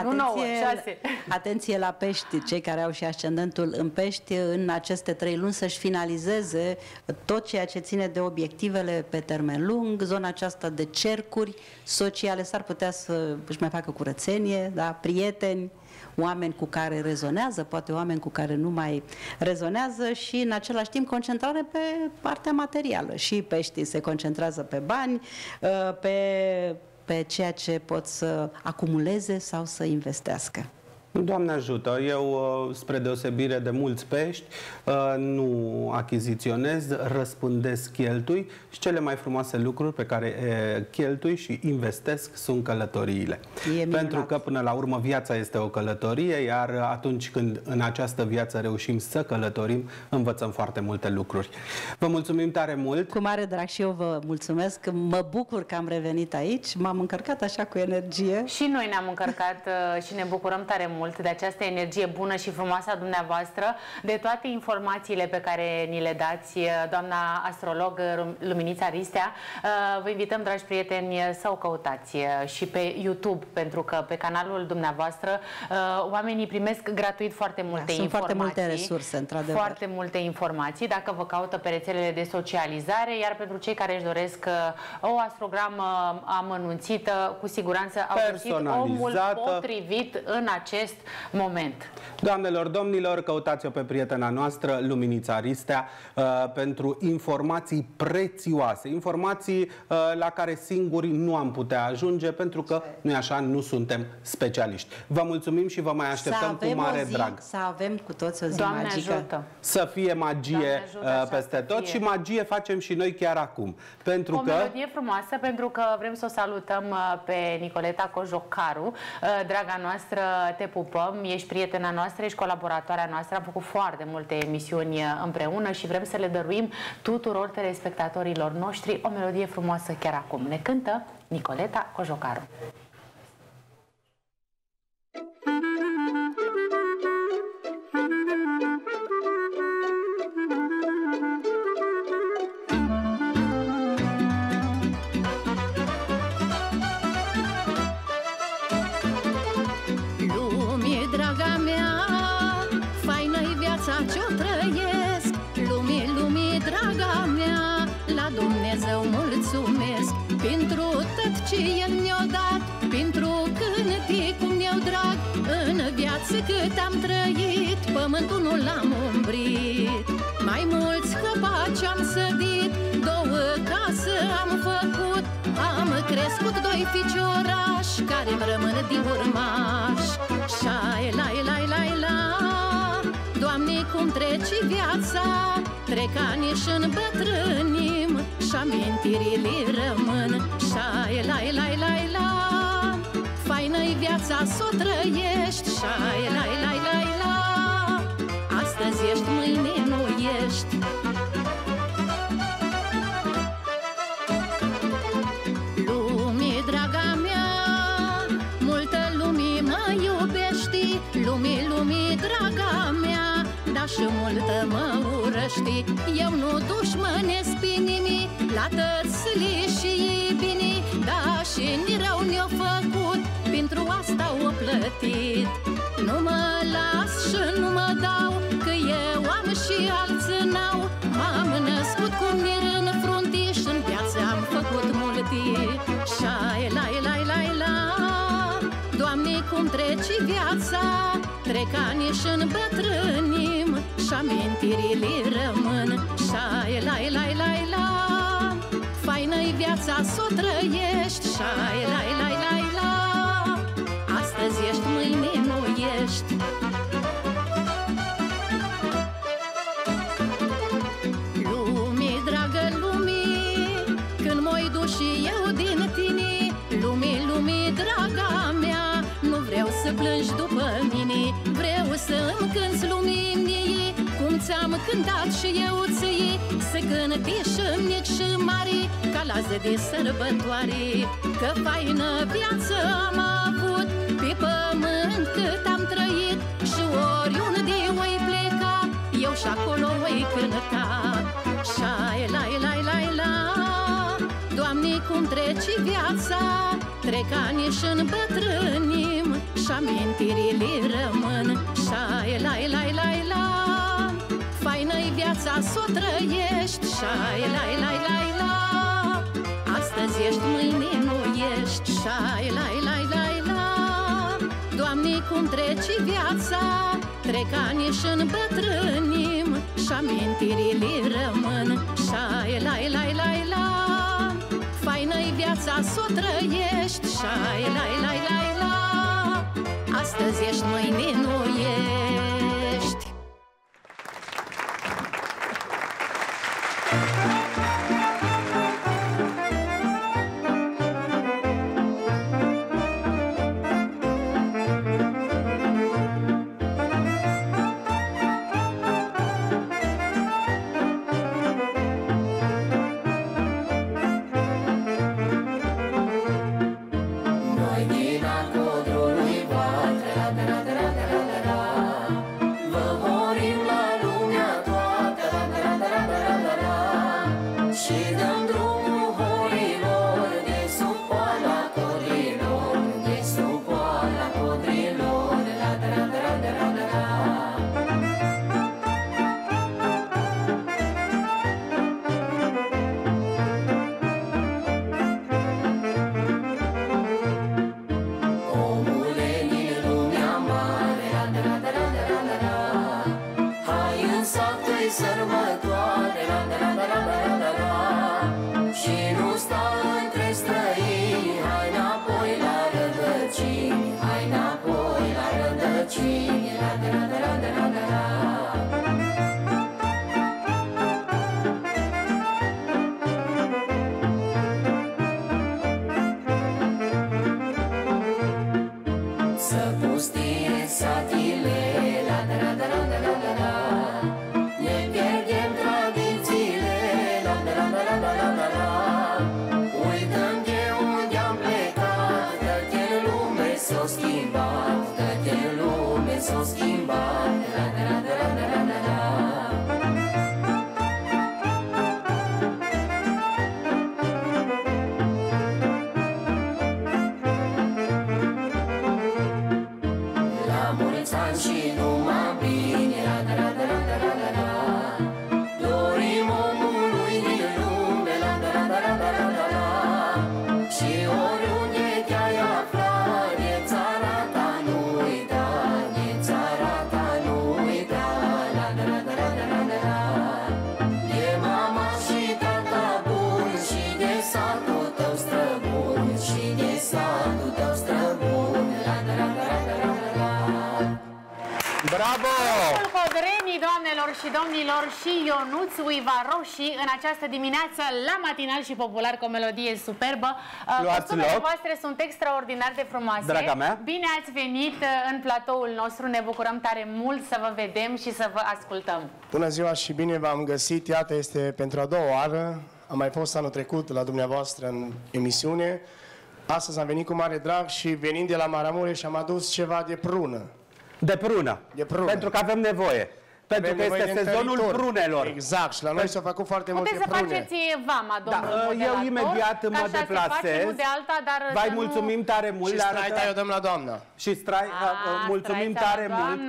Nu nouă, șase. Atenție la pești, cei care au și ascendentul în pești, în aceste trei luni să-și finalizeze tot ceea ce ține de obiectivele pe termen lung, zona aceasta de cercuri sociale, s-ar putea să își mai facă curățenie, da? prieteni, oameni cu care rezonează, poate oameni cu care nu mai rezonează și în același timp concentrare pe partea materială. Și peștii se concentrează pe bani, uh, pe, pe ceea ce pot să acumuleze sau să investească. Doamne ajută, eu, uh, spre deosebire de mulți pești, uh, nu achiziționez, răspândesc, cheltui și cele mai frumoase lucruri pe care uh, cheltui și investesc sunt călătoriile. E minunat. Pentru că, până la urmă, viața este o călătorie, iar atunci când în această viață reușim să călătorim, învățăm foarte multe lucruri. Vă mulțumim tare mult! Cu mare drag și eu vă mulțumesc, mă bucur că am revenit aici, m-am încărcat așa cu energie. Și noi ne-am încărcat uh, și ne bucurăm tare mult de această energie bună și frumoasă a dumneavoastră, de toate informațiile pe care ni le dați, uh, doamna astrolog uh, Luminița Ristea. Uh, Vă invităm, dragi prieteni, să o căutați uh, și pe YouTube, pentru că pe canalul dumneavoastră uh, oamenii primesc gratuit foarte multe sunt foarte informații. multe resurse, într-adevăr. Foarte multe informații, dacă vă caută pe rețelele de socializare, iar pentru cei care își doresc uh, o astrogramă amănunțită, cu siguranță au găsit omul Personalizată. potrivit în acest moment. Doamnelor, domnilor, căutați-o pe prietena noastră, Luminița Ristea, uh, pentru informații prețioase, informații uh, la care singuri nu am putea ajunge, pentru că, nu așa, nu suntem specialiști. Vă mulțumim și vă mai așteptăm cu mare o zi, drag. Să avem cu toți o zi Doamne magică. ajută! Să fie magie Doamne ajută, uh, așa peste să tot fie. și magie facem și noi chiar acum. Pentru O că melodie frumoasă pentru că vrem să o salutăm uh, pe Nicoleta Cojocaru. Uh, Draga noastră, te pupăm, ești prietena noastră, ești colaboratoarea noastră, am făcut foarte multe emisiuni uh, împreună și vrem să le dăruim tuturor telespectatorilor noștri o melodie frumoasă chiar acum. Ne cântă Nicoleta Cojocaru. Lumie, cât am trăit Pământul nu l-am umbrit. Mai mulți copaci am sădit Două case am făcut. Am crescut doi ficiorași Care-mi rămân din urmaș Șai, lai, lai, lai, la Doamne, cum treci viața? Trec ani și îmbătrânim Și amintirile rămân. Șai, lai, lai, lai, la Faină-i viața s-o trăiești. Șai, lai, lai, lai, la. Astăzi ești, mâine nu ești. Lumii, draga mea, multă lumii mă iubești. Lumii, lumii, draga mea, dar și multă mă urăști. Eu nu dușmănesc pe nimic, la tățli și bine Da, și ni rău ne-o făcut, pentru asta o plătit. Nu mă las și nu mă dau, că eu am și alții n-au. M-am născut cu mir în frunte și în viață am făcut multe. Șai, lai, lai, lai, la. Doamne, cum treci viața? Trec ani și îmbătrânim Și amintirile rămân. Șai, lai, lai, lai, la. Faină-i viața s-o trăiești. Șai, lai, lai, lai, la Astăzi ești, mâine nu ești. Lumii, dragă lumii, când mă du și eu din tine Lumii, lumii, draga mea, nu vreau să plângi după mine Vreau să îmi cânți lumii mie, cum ți-am cântat și eu ție Să cânti și mici și mari, ca la zi de sărbătoare Că faină viață am avut, pe pământ cât am trăit Și oriunde voi pleca, eu și acolo voi cânta. Șai, lai, lai, lai, la Doamne, cum treci viața Trec ani și îmbătrânim Și amintirile rămân. Șai, lai, lai, lai, la Faină-i viața s-o trăiești. Șai, lai, lai, lai, la Astăzi ești, mâine nu ești. Șai, lai, lai, lai, la Doamne, cum treci viața Trec ani și îmbătrânim Și amintirile rămân. Șai, lai, lai, lai, la Faină-i viața s-o trăiești. Șai, lai, lai, lai, la Astăzi ești, mâine nu ești și domnilor, și Ionuț Uivaroși în această dimineață la matinal și popular cu o melodie superbă. Uh, Luați Costumele loc. voastre sunt extraordinar de frumoase. Draga mea. Bine ați venit uh, în platoul nostru. Ne bucurăm tare mult să vă vedem și să vă ascultăm. Bună ziua și bine v-am găsit. Iată, este pentru a doua oară. Am mai fost anul trecut la dumneavoastră în emisiune. Astăzi am venit cu mare drag și venind de la Maramureș am adus ceva de prună. De prună. De prună. Pentru că avem nevoie. Pentru Avem că nevoie este de sezonul întăritor. prunelor. Exact, și la noi s-au făcut foarte multe Puteți să prune. faceți vama, domnul Da, moderator, eu imediat că mă așa se face, deplasez. nu de alta, dar Vă să nu- mulțumim tare mult. Și le straita arătăm- eu dăm la doamna. Și strai, A, mulțumim straița, tare mult.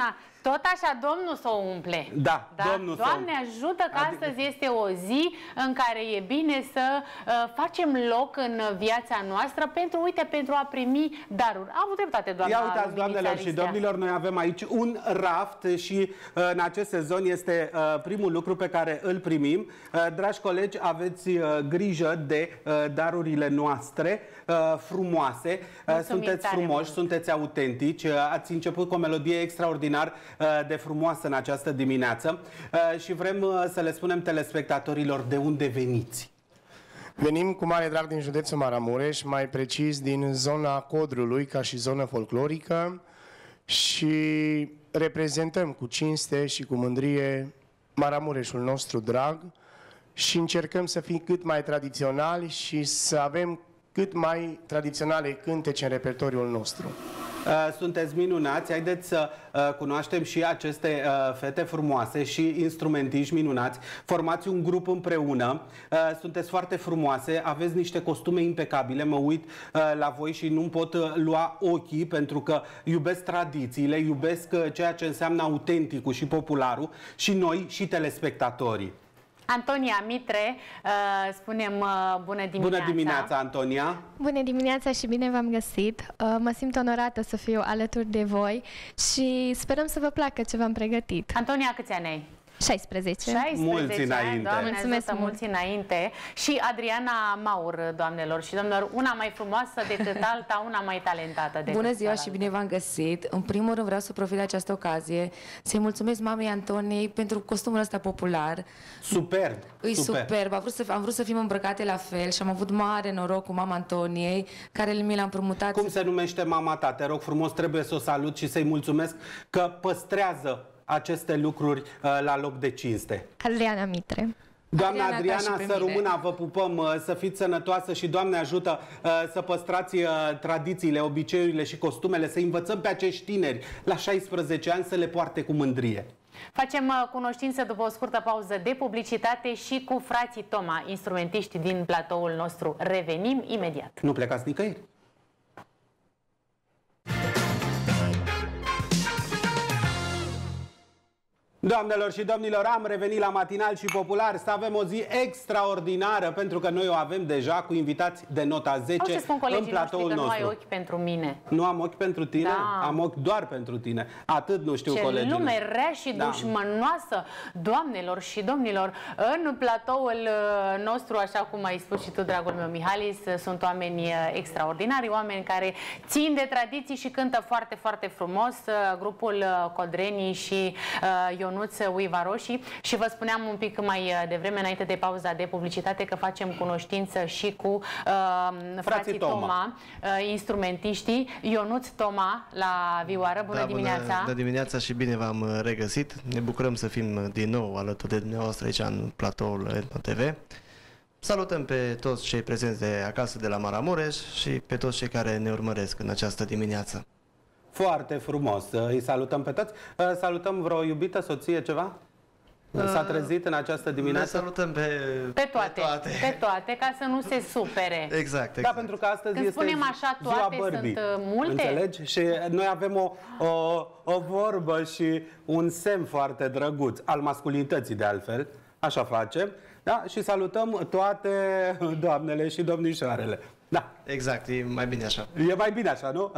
Doamna. Tot așa Domnul să o umple. Da, Domnul să o Doamne umple. ajută că Adică- astăzi este o zi în care e bine să uh, facem loc în viața noastră pentru, uite, pentru a primi daruri. A avut dreptate, doamna Ia uitați, doamnelor și Alistea. domnilor, noi avem aici un raft și uh, în acest sezon este uh, primul lucru pe care îl primim. Uh, Dragi colegi, aveți uh, grijă de uh, darurile noastre uh, frumoase. Uh, Mulțumim Sunteți tare frumoși, mult. sunteți autentici. Uh, Ați început cu o melodie extraordinar uh, de frumoasă în această dimineață uh, și vrem uh, să le spunem telespectatorilor de unde veniți. Venim cu mare drag din județul Maramureș, mai precis din zona Codrului, ca și zonă folclorică și reprezentăm cu cinste și cu mândrie Maramureșul nostru drag și încercăm să fim cât mai tradiționali și să avem cât mai tradiționale cântece în repertoriul nostru. Uh, Sunteți minunați, haideți să uh, cunoaștem și aceste uh, fete frumoase și instrumentiști minunați. Formați un grup împreună, uh, sunteți foarte frumoase, aveți niște costume impecabile, mă uit uh, la voi și nu pot uh, lua ochii pentru că iubesc tradițiile, iubesc uh, ceea ce înseamnă autenticul și popularul și noi și telespectatorii. Antonia Mitre, uh, spunem uh, bună dimineața. Bună dimineața, Antonia! Bună dimineața și bine v-am găsit! Uh, Mă simt onorată să fiu alături de voi și sperăm să vă placă ce v-am pregătit. Antonia, câți ani ai? 16. 16 Mulți ani, înainte. Doamne Mulțumesc ajută, mult. mulți înainte. Și Adriana Maur, doamnelor și domnilor, una mai frumoasă decât alta, una mai talentată decât Bună ziua cealaltă. și bine v-am găsit! În primul rând vreau să profit de această ocazie să-i mulțumesc mamei Antoniei pentru costumul ăsta popular. Superb! Îi superb, am vrut, să, am vrut să fim îmbrăcate la fel și am avut mare noroc cu mama Antoniei, care mi l-a împrumutat. Cum se numește mama ta? Te rog frumos, trebuie să o salut și să-i mulțumesc că păstrează aceste lucruri uh, la loc de cinste. Adriana Mitre. Doamna Adriana, Adriana, ca și pe să mine. rămână, vă pupăm, uh, să fiți sănătoasă și Doamne ajută uh, să păstrați uh, tradițiile, obiceiurile și costumele, să învățăm pe acești tineri la 16 ani să le poarte cu mândrie. Facem uh, cunoștință după o scurtă pauză de publicitate și cu frații Toma, instrumentiști din platoul nostru. Revenim imediat. Nu plecați nicăieri. Doamnelor și domnilor, am revenit la matinal și popular să avem o zi extraordinară pentru că noi o avem deja cu invitați de nota 10 Au ce spun în colegii noștri platoul că nu nostru. ai ochi pentru mine. Nu am ochi pentru tine, Da. am ochi doar pentru tine. Atât nu știu Ce colegii. lume rea și Da. dușmănoasă, doamnelor și domnilor, în platoul uh, nostru, așa cum ai spus și tu, dragul meu Mihalis, uh, sunt oameni uh, extraordinari, oameni care țin de tradiții și cântă foarte, foarte frumos. Uh, Grupul uh, Codrenii și uh, Ionuț Uivaroși și vă spuneam un pic mai uh, devreme, înainte de pauza de publicitate, că facem cunoștință și cu uh, frații Toma. Toma, uh, instrumentiștii, Ionuț Toma la vioară. Bună da, dimineața! Bună, bună dimineața și bine v-am uh, regăsit. Ne bucurăm să fim uh, din nou alături de dumneavoastră aici în platoul Etno TV. Salutăm pe toți cei prezenți de acasă de la Maramureș și pe toți cei care ne urmăresc în această dimineață. Foarte frumos. Îi salutăm pe toți. Uh, Salutăm vreo iubită, soție, ceva? S-a trezit în această Ne dimineață? salutăm pe, Pe toate, Pe toate. pe toate, ca să nu se supere. Exact, Da, exact. pentru că astăzi Când este spunem așa, ziua toate bărbii. sunt, uh, multe? Înțelegi? Și noi avem o, o, o vorbă și un semn foarte drăguț al masculinității de altfel. Așa facem. Da? Și salutăm toate doamnele și domnișoarele. Da. Exact, e mai bine așa. E mai bine așa, nu?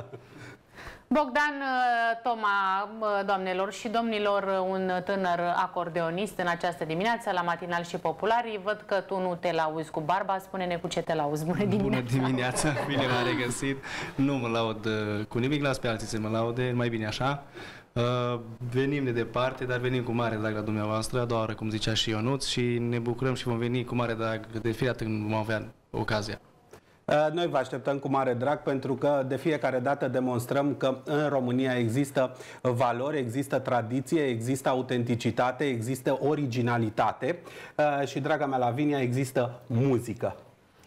Bogdan uh, Toma, uh, doamnelor și domnilor, uh, un tânăr acordeonist în această dimineață la Matinal și Populari. Văd că tu nu te lauzi cu barba, spune-ne cu ce te lauzi. Bună dimineața! Bună dimineața, bine v-am regăsit. Nu mă laud uh, cu nimic, las pe alții să mă laude, mai bine așa. Uh, venim de departe, dar venim cu mare drag la dumneavoastră, a doua oară, cum zicea și Ionuț, și ne bucurăm și vom veni cu mare drag de fiecare dată când vom avea ocazia. Uh, Noi vă așteptăm cu mare drag pentru că de fiecare dată demonstrăm că în România există valori, există tradiție, există autenticitate, există originalitate uh, și, draga mea Lavinia, există muzică.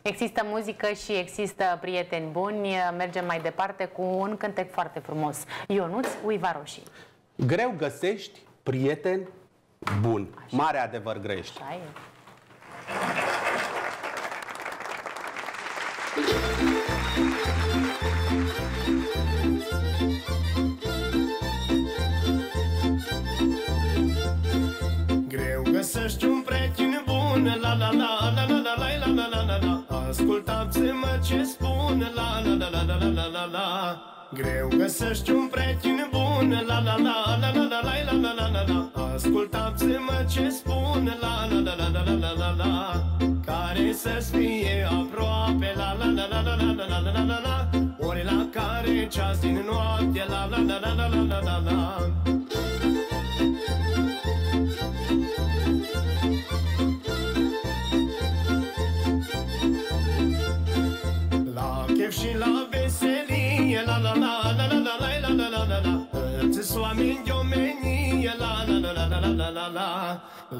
Există muzică și există prieteni buni. Mergem mai departe cu un cântec foarte frumos. Ionuț Uiva Roșii. Greu găsești prieteni bun. Mare adevăr grești. Așa e. prieten bun La la la la la la la la la la la la Ascultați-mă ce spun La la la la la la la la la Greu găsești un prieten bun La la la la la la la la la la la la Ascultați-mă ce spun La la la la la la la la la Care să-ți fie aproape La la la la la la la la la la la Ori la care ceas din noapte La la la la la la la la la și la veselie La la la la la la la la la la la la Îți oameni de omenie La la la la la la la la la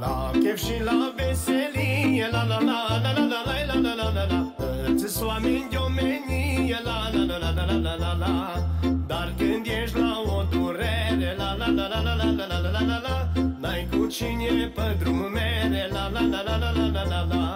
La chef și la veselie La la la la la la la la la la la la Îți oameni de omenie La la la la la la la la la Dar când ești la o durere La la la la la la la la la la la la N-ai cu cine pe drum mere La la la la la la la la la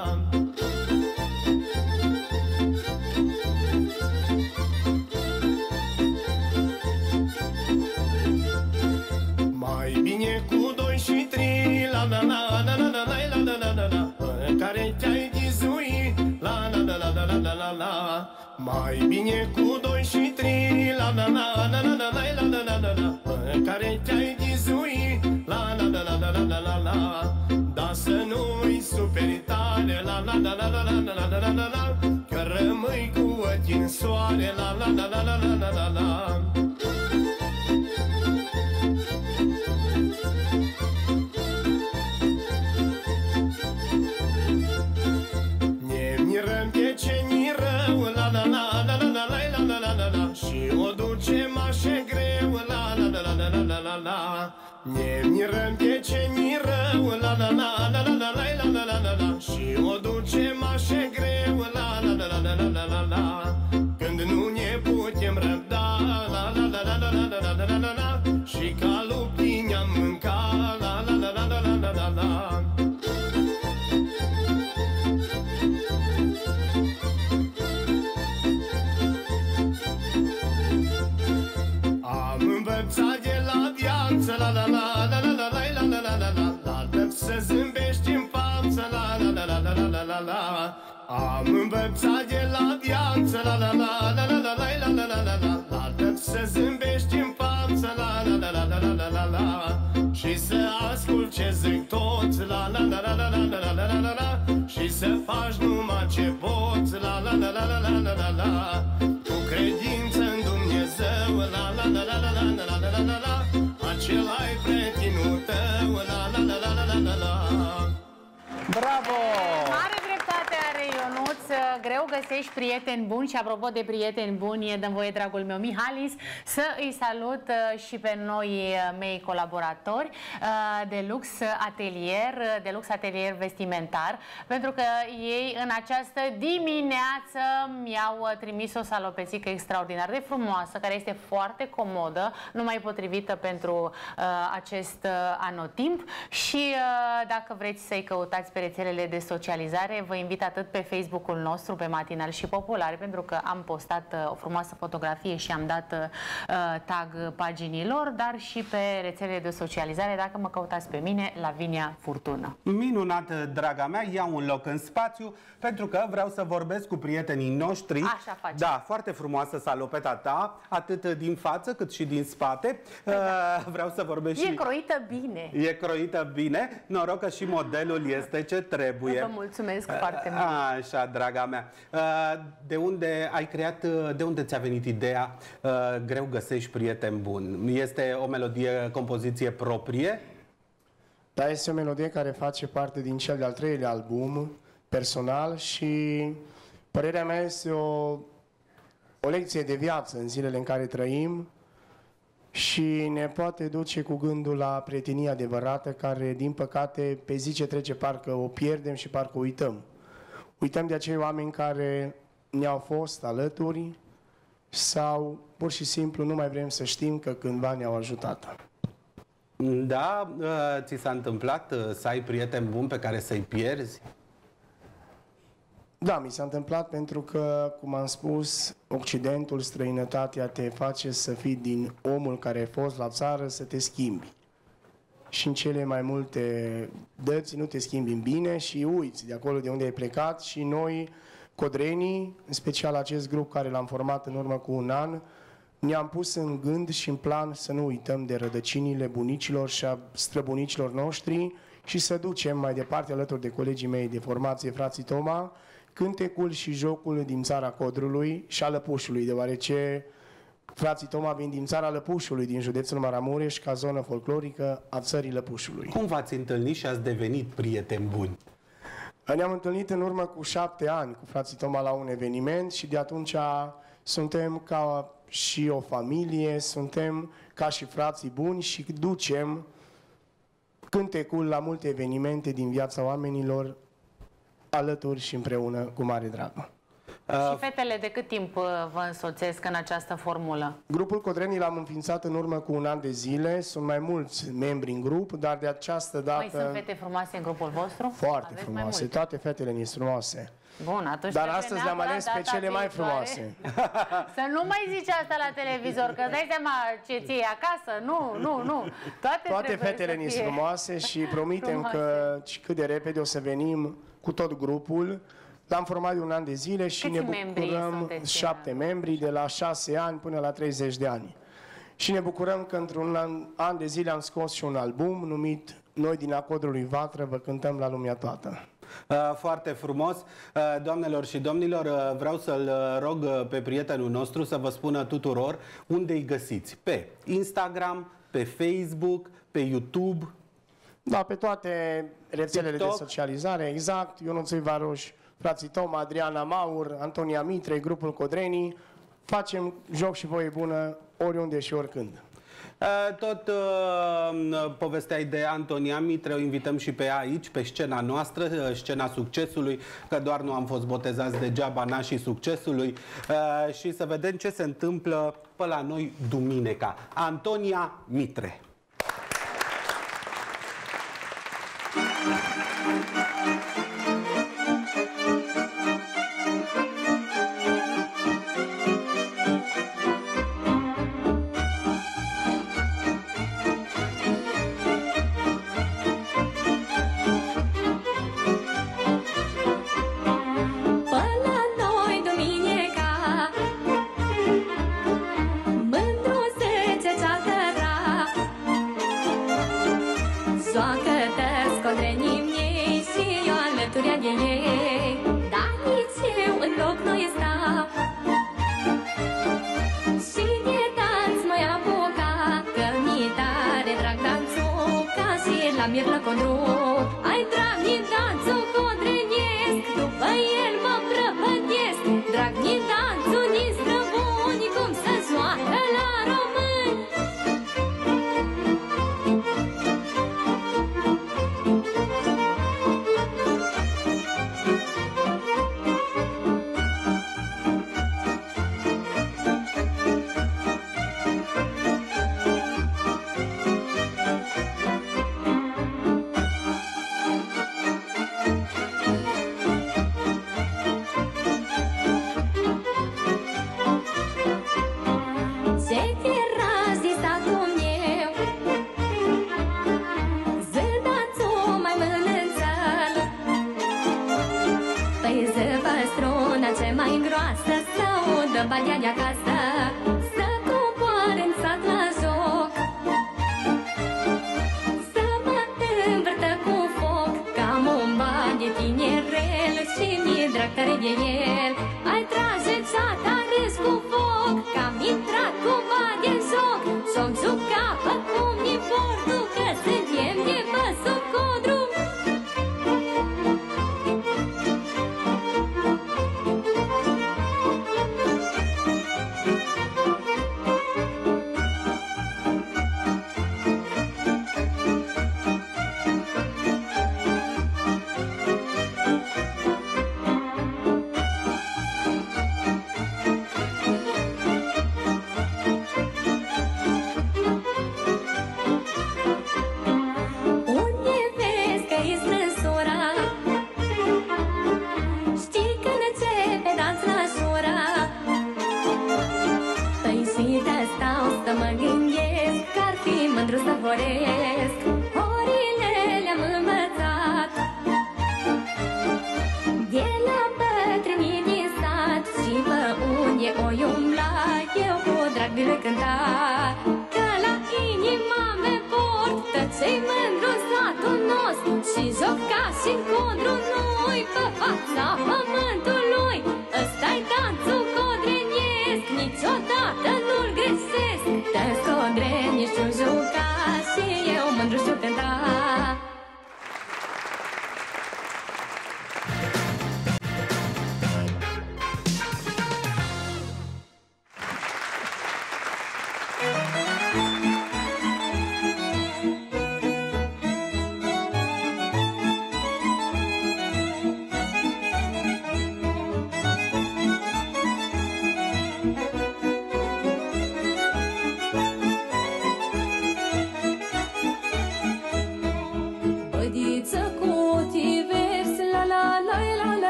la la la la la Mai bine cu doi și trei La la la la la la la la la la la la În care te-ai dizui La la la la la la la la la Dar să nu îi superi tare La la la la la la la la la la la Că rămâi cu ochii în soare La la la la la la la la la la la la la Ne mirăm pe ce ni rău La la la la la la la la la la la la Și o ducem așa greu La la la la la la la la la la la la la la Am învățat de la viață La la la la la la la la la la la la La drept să zâmbești în față La la la la la la la la la Și să ascult ce zic toți La la la la la la la la la la la Și să faci numai ce poți La la la la la la la la la Cu credință în Dumnezeu La la la la la la la la la la la la Acela-i prietenul tău La la la la la la la la Bravo! Mare dreptate are Ionuț, greu găsești prieteni buni și apropo de prieteni buni, dăm voie, dragul meu Mihalis, să îi salut uh, și pe noi uh, mei colaboratori uh, de Lux Atelier, uh, de Lux Atelier Vestimentar, pentru că ei în această dimineață mi-au uh, trimis o salopețică extraordinar de frumoasă, care este foarte comodă, numai potrivită pentru uh, acest uh, anotimp și uh, dacă vreți să-i căutați pe rețelele de socializare, vă invit atât pe Facebook-ul nostru, pe Matinal și Popular, pentru că am postat uh, o frumoasă fotografie și am dat uh, tag paginilor, dar și pe rețelele de socializare, dacă mă căutați pe mine, Lavinia Furtună. Minunat, draga mea, iau un loc în spațiu pentru că vreau să vorbesc cu prietenii noștri. Așa facem. Da, foarte frumoasă salopeta ta, atât din față cât și din spate. Uh, vreau să vorbesc E și... croită bine. E croită bine, noroc că și modelul este ce trebuie. Vă mulțumesc foarte mult. Așa, draga mea. Uh, De unde ai creat, uh, de unde ți-a venit ideea uh, Greu găsești prieten bun? Este o melodie, compoziție proprie? Dar este o melodie care face parte din cel de-al treilea album personal și părerea mea este o, o lecție de viață în zilele în care trăim și ne poate duce cu gândul la prietenia adevărată care, din păcate, pe zi ce trece parcă o pierdem și parcă o uităm. Uităm de acei oameni care ne-au fost alături sau pur și simplu nu mai vrem să știm că cândva ne-au ajutat. Da, uh, ți s-a întâmplat uh, să ai prieten bun pe care să-i pierzi? Da, mi s-a întâmplat pentru că, cum am spus, Occidentul, străinătatea te face să fii din omul care ai fost la țară să te schimbi. Și în cele mai multe dăți nu te schimbi în bine și uiți de acolo de unde ai plecat și noi, codrenii, în special acest grup care l-am format în urmă cu un an, ne-am pus în gând și în plan să nu uităm de rădăcinile bunicilor și a străbunicilor noștri și să ducem mai departe alături de colegii mei de formație, frații Toma, cântecul și jocul din țara Codrului și a Lăpușului, deoarece frații Toma vin din țara Lăpușului, din județul Maramureș, ca zonă folclorică a țării Lăpușului. Cum v-ați întâlnit și ați devenit prieteni buni? Ne-am întâlnit în urmă cu șapte ani cu frații Toma la un eveniment și de atunci suntem ca și o familie, suntem ca și frații buni și ducem cântecul la multe evenimente din viața oamenilor alături și împreună cu mare drag. Și fetele de cât timp uh, vă însoțesc în această formulă? Grupul Codrenii l-am înființat în urmă cu un an de zile, sunt mai mulți membri în grup, dar de această dată Mai sunt fete frumoase în grupul vostru? foarte Aveți frumoase, Mai multe. toate fetele ni frumoase. Bun, atunci Dar trebuie astăzi le-am neapărat ales pe data cele mai viitoare frumoase. Să nu mai zici asta la televizor, că îți dai seama ce ție acasă. Nu, nu, nu. Toate, Toate trebuie fetele să ni fie frumoase și promitem frumoase. că și cât de repede o să venim cu tot grupul. L-am format de un an de zile și Câți ne membri bucurăm sunteți? șapte membri de la șase ani până la 30 de ani. Și ne bucurăm că într-un an, an de zile am scos și un album numit Noi din acodul lui Vatră vă cântăm la lumea toată. Uh, Foarte frumos. Uh, Doamnelor și domnilor, uh, vreau să-l uh, rog uh, pe prietenul nostru să vă spună tuturor unde îi găsiți. Pe Instagram, pe Facebook, pe YouTube. Da, pe toate rețelele TikTok. de socializare, exact, Ionuț Varoș, frații Tom, Adriana Maur, Antonia Mitre, grupul Codrenii, facem joc și voie bună oriunde și oricând. Uh, Tot uh, povesteai de Antonia Mitre, o invităm și pe ea aici, pe scena noastră, uh, scena succesului, că doar nu am fost botezați degeaba nașii succesului uh, și să vedem ce se întâmplă pe la noi duminica. Antonia Mitre. Thank you.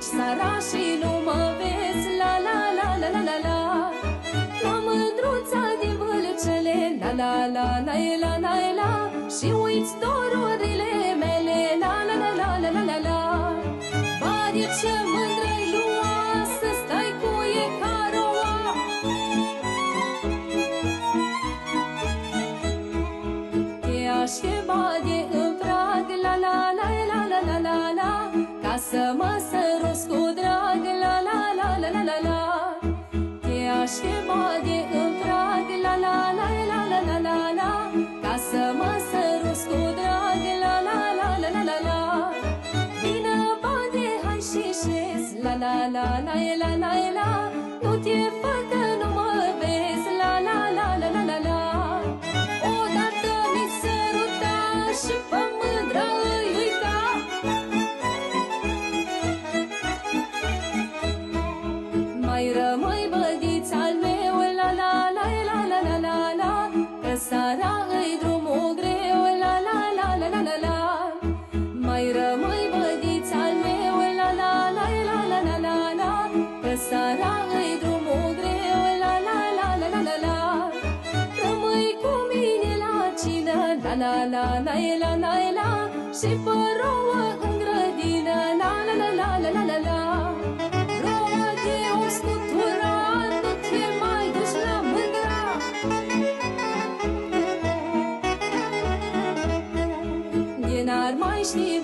Deci sărașii nu mă vezi, la la la la la la la La mândruța din vâlcele, la la la la la la la Și uiți dorurile mele, la la la la la la la Pare ce mă să mă săruți cu drag La la la la la la la Te așeba de în prag La la la la la la la la Ca să mă săruți cu drag La la la la la la la Vină bade, hai și șez La la la la e la la e la Nu te La la la la la la la. Și pe rouă în grădină La la la la la la la la. Rouă de o scutura Nu te mai duci la mândra. De n-ar mai ști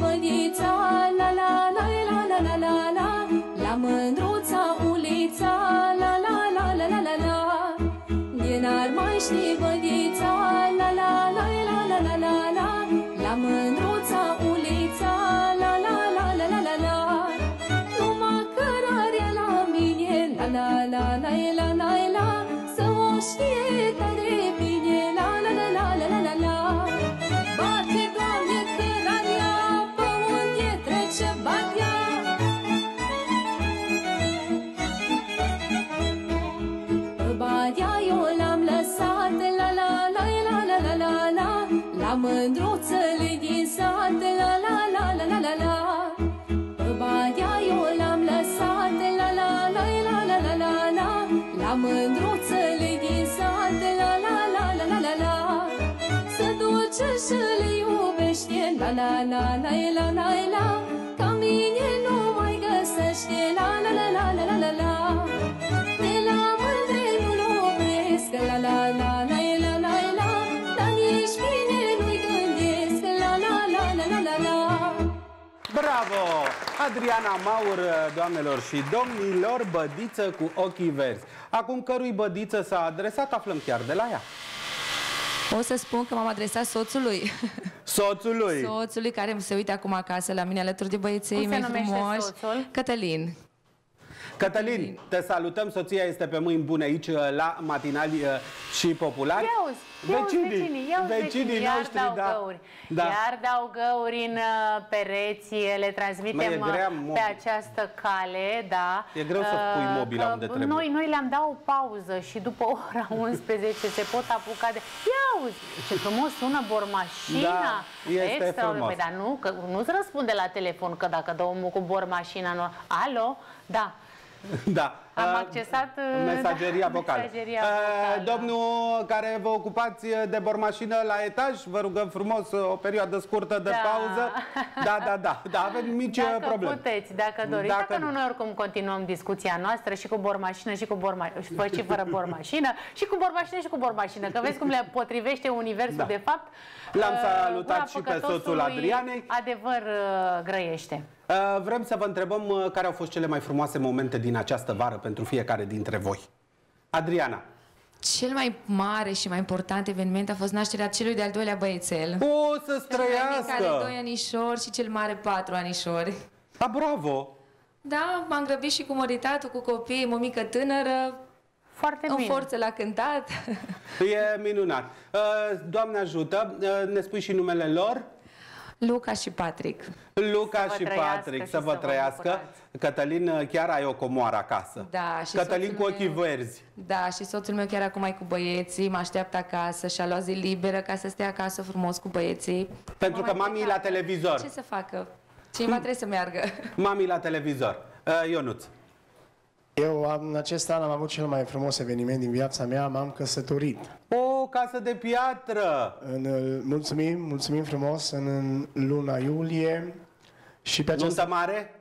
Yeah. să le iubește La la la la la la la Ca mine nu mai găsește La la la la la la la la De la mândre nu lovesc La la la la la la la Dar nici bine nu-i gândesc La la la la la la la Bravo! Adriana Maur, doamnelor și domnilor, bădiță cu ochii verzi. Acum cărui bădiță s-a adresat, aflăm chiar de la ea. O să spun că m-am adresat soțului. Soțului. Soțului care se uită acum acasă la mine alături de băieții Cum se mei numește frumoși. soțul? Cătălin. Cătălin, te salutăm, soția este pe mâini bune aici la matinali uh, și populari. Ia uzi, ia uzi vecinii, ia uzi vecinii, iar noștri, dau da. găuri. Da. Iar dau găuri în uh, pereți, le transmitem Mă, e uh, grea pe mobil. această cale, da. E greu să pui Uh, mobila că unde trebuie. Noi, noi le-am dat o pauză și după ora 11 se pot apuca de... Ia uzi, ce frumos sună bormașina. Da, este Extraordinar. frumos. Păi, Dar nu, că nu-ți răspunde la telefon, că dacă dă omul cu bormașina... Nu... Alo? Da. Da. Am Uh, accesat, uh, mesageria da, vocală. mesageria Uh, vocală. Domnul care vă ocupați de bormașină la etaj, vă rugăm frumos uh, o perioadă scurtă de Da. pauză. Da, da, da. Da, avem mici uh, Dacă probleme. puteți, dacă doriți. Dacă Dacă, nu. nu, noi oricum continuăm discuția noastră și cu bormașină și cu bormașină, și fără bormașină, și cu bormașină și cu bormașină, că vezi cum le potrivește universul Da. de fapt. L-am Uh, salutat gura și pe păcătosului soțul Adrianei. Adevăr uh, grăiește. Uh, Vrem să vă întrebăm uh, care au fost cele mai frumoase momente din această vară pentru fiecare dintre voi. Adriana. Cel mai mare și mai important eveniment a fost nașterea celui de-al doilea băiețel. O să Cel mai mic are străiască! doi anișori și cel mare patru anișori. Da, bravo! Da, m-am grăbit și cu măritatul, cu copiii, o mică tânără, Foarte în bine. forță la cântat. E minunat. Uh, Doamne ajută, uh, ne spui și numele lor? Luca și Patrick. Luca Să vă și trăiască Patrick, și să vă să vă trăiască. Bucurați. Cătălin, uh, chiar ai o comoară acasă. Da, și Cătălin soțul cu ochii meu- verzi. Da, și soțul meu chiar acum e cu băieții, mă așteaptă acasă și a luat zi liberă ca să stea acasă frumos cu băieții. Pentru că Mă mai mami e plecat. la televizor. Ce să facă? Cineva trebuie să meargă. Mami la televizor. Uh, Ionuț. Eu am, în acest an am avut cel mai frumos eveniment din viața mea, m-am căsătorit. O casă de piatră! În, uh, mulțumim, mulțumim frumos, în, în luna iulie și pe Nuntă această mare?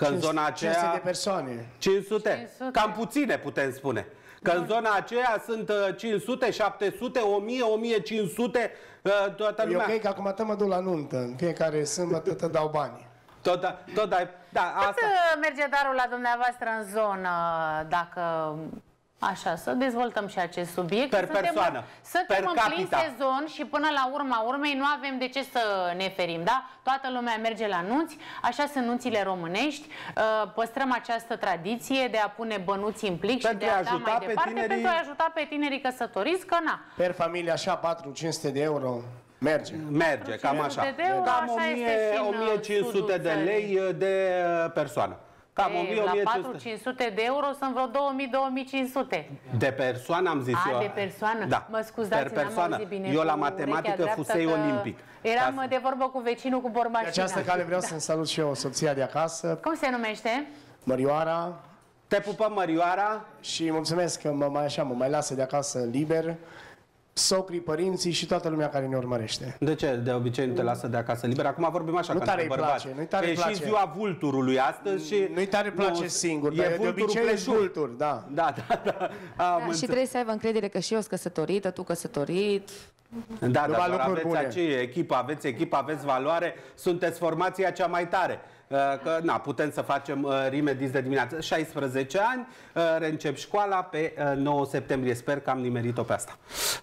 Că în zona 500 de aceea... persoane. 500. 500. Cam puține putem spune. Că în zona aceea sunt uh, 500, 700, 1000, 1500, uh, toată E lumea. ok că acum mă duc la nuntă, în fiecare sâmbătă te dau bani. Tot, tot dai, da, Cât asta. uh, merge darul la dumneavoastră în zonă, dacă Așa, să dezvoltăm și acest subiect. Per Suntem persoană, în- Suntem per în plin capita. sezon și până la urma urmei nu avem de ce să ne ferim, da? Toată lumea merge la nunți, așa sunt nunțile românești. Uh, Păstrăm această tradiție de a pune bănuți în plic și Pentru de a a da ajuta mai pe departe, tinerii- pentru a ajuta pe tinerii căsătoriți, că na. Per familie așa 4-500 de euro merge. Merge, cam așa. 500 de euro, Cam așa este și în, uh, 1500 sudul de țării. lei uh, de uh, persoană. Cam Ei, 1000, la 1500. 4-500 de euro sunt vreo 2000-2500. De persoană am zis A, eu. de persoană? Da. Mă scuzați, per n-am persoană. auzit bine eu la cu matematică urechea dreaptă fusei că olimpic. Eram Da. de vorbă cu vecinul cu Pe bormașina. această cale vreau să-mi salut și eu soția de acasă, Cum se numește? Mărioara, Te pupăm, Mărioara. și mulțumesc că mă mai așa, mă mai lasă de acasă liber, socrii, părinții și toată lumea care ne urmărește. De ce de obicei nu te lasă de acasă liber? Acum vorbim așa Nu ca tare între îi bărbați. place, nu-i tare e îi și place. ziua vulturului astăzi și... Nu-i tare place Nu, singur, e dar de vulturul obicei ești pleșug. vultur, da. Da, da, da. Am Da, și înțeles. trebuie să aibă încredere că și eu sunt căsătorită, tu căsătorit. Da, da, Numai doar lucruri aveți bune. aceea echipă, aveți echipă, aveți valoare, sunteți formația cea mai tare. Uh, Că, na, putem să facem uh, rime dis de dimineață. 16 ani, uh, reîncep școala pe uh, 9 septembrie. Sper că am nimerit-o pe asta.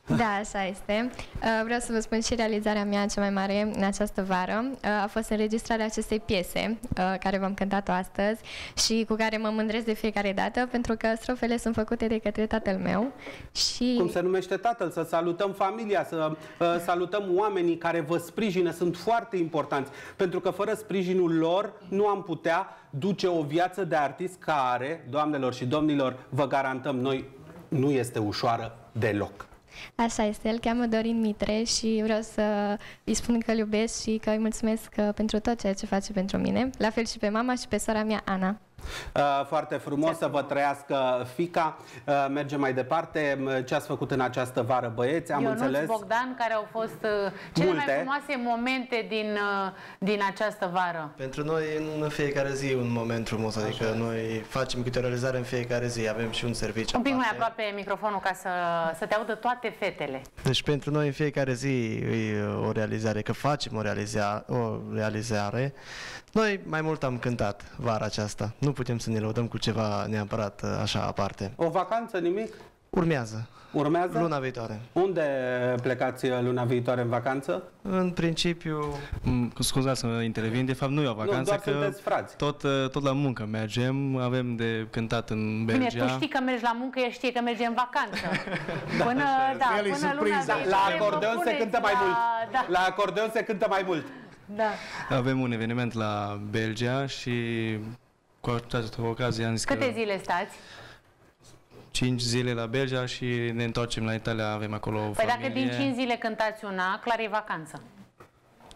Da, așa este. Uh, Vreau să vă spun și realizarea mea cea mai mare în această vară uh, a fost înregistrarea acestei piese uh, care v-am cântat-o astăzi și cu care mă mândresc de fiecare dată pentru că strofele sunt făcute de către tatăl meu și Cum se numește tatăl? Să salutăm familia, să uh, salutăm oamenii care vă sprijină. Sunt foarte importanți. Pentru că fără sprijinul lor nu am putea duce o viață de artist care, doamnelor și domnilor, vă garantăm noi, nu este ușoară deloc. așa este. El cheamă Dorin Mitre și vreau să îi spun că îl iubesc și că îi mulțumesc uh, pentru tot ceea ce face pentru mine. La fel și pe mama și pe sora mea, Ana. Uh, Foarte frumos să vă trăiască fica. Uh, Mergem mai departe. M, Ce ați făcut în această vară, băieți? Am Ionuț înțeles. Bogdan, care au fost uh, cele Multe. mai frumoase momente din, uh, din această vară. Pentru noi în fiecare zi e un moment frumos, adică noi facem câte o realizare în fiecare zi, avem și un serviciu Un pic mai aparte. aproape microfonul ca să, să te audă toate fetele. Deci pentru noi în fiecare zi e o realizare, că facem o, realiza, o realizare. Noi mai mult am cântat vara aceasta. Nu putem să ne lăudăm cu ceva neapărat uh, așa aparte. O vacanță, nimic? Urmează. Urmează? Luna viitoare. Unde plecați uh, luna viitoare în vacanță? În principiu, Mm, Scuzați să intervin, de fapt nu e o vacanță, doar că sunteți frați. Tot, uh, tot la muncă mergem, avem de cântat în Bine, Belgia. tu știi că mergi la muncă, el știe că merge în vacanță. Până, da, El e până luna surpriză. viitoare La vă acordeon se puneți cântă mai la... mult. Da, La acordeon se cântă mai mult. Da. Avem un eveniment la Belgia și cu această ocazie am zis Câte că zile stați? 5 zile la Belgia și ne întoarcem la Italia, avem acolo o Păi dacă familie. din 5 zile cântați una, clar e vacanță.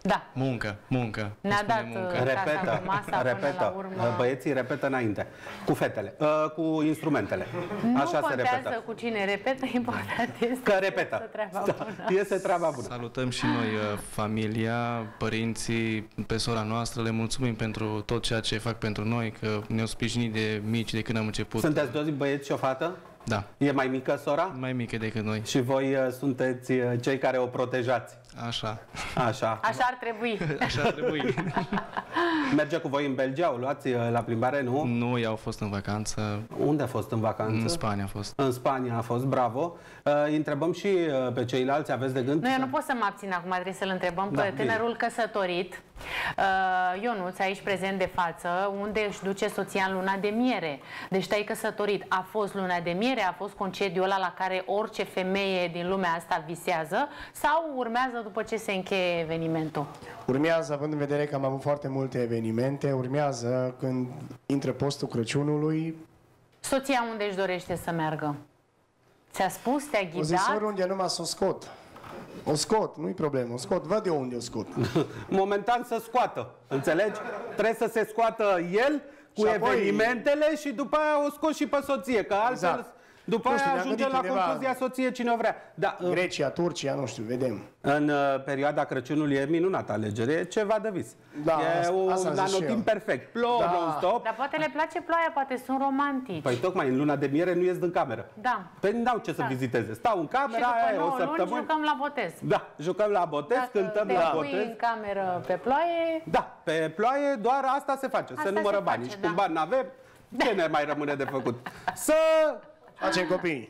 Da. Muncă, muncă. Ne-a Spune dat, muncă. uh, Casa Repetă, cu masa până repetă. la urmă. Uh, Băieții repetă înainte. Cu fetele, uh, cu instrumentele. Nu Așa se contează repetă. cu cine repetă, important este Că repetă. să treaba Da, bună. Este treaba bună. Salutăm și noi uh, familia, părinții, pe sora noastră, le mulțumim pentru tot ceea ce fac pentru noi, că ne-au sprijinit de mici de când am început. Sunteți doi băieți și o fată? Da, E mai mică sora? mai mică decât noi. Și voi uh, sunteți uh, cei care o protejați. Așa, Așa. Așa ar trebui. așa ar trebui. Merge cu voi în Belgia? O luați uh, la plimbare, nu? nu, ei au fost în vacanță, Unde a fost în vacanță? în Spania a fost. În Spania a fost, bravo. Uh, îi întrebăm și uh, pe ceilalți, aveți de gând? Nu, eu nu pot să mă abțin acum, trebuie să-l întrebăm Da, pe bine. tânărul căsătorit, uh, Ionuț, aici prezent de față, unde își duce soția în luna de miere. Deci te-ai căsătorit. A fost luna de miere, a fost concediul ăla la care orice femeie din lumea asta visează sau urmează după ce se încheie evenimentul? Urmează, având în vedere că am avut foarte multe evenimente, urmează când intră postul Crăciunului, Soția unde își dorește să meargă? Ți-a spus, te-a o zis ghidat? oriunde numai să o scot. O scot, nu-i problemă, o scot, văd de unde o scot. Momentan să scoată, înțelegi? Trebuie să se scoată el cu Și apoi- evenimentele și după aia o scot și pe soție, că altfel Exact. După Nu știu, aia ne-am ajunge gândit la undeva- concluzia soție cine o vrea. Da, în- Grecia, Turcia, nu știu, vedem. în uh, perioada Crăciunului e minunată alegere, e ceva de vis. Da, e asta- un asta zic și anotimp eu. perfect, plouă Da. non-stop. Dar poate le place ploaia, poate sunt romantici. Păi tocmai în luna de miere nu ies din cameră. Da. Păi n-au ce să Da. viziteze. Stau în Și camera după aia o 9 luni săptămână. jucăm la botez. Da, jucăm la botez, Dacă cântăm te la pui botez. în cameră pe ploaie, Da, pe ploaie doar asta se face, Asta se numără se banii. face, Și când da. bani n-avem, ce ne mai rămâne de făcut? Să Facem copii.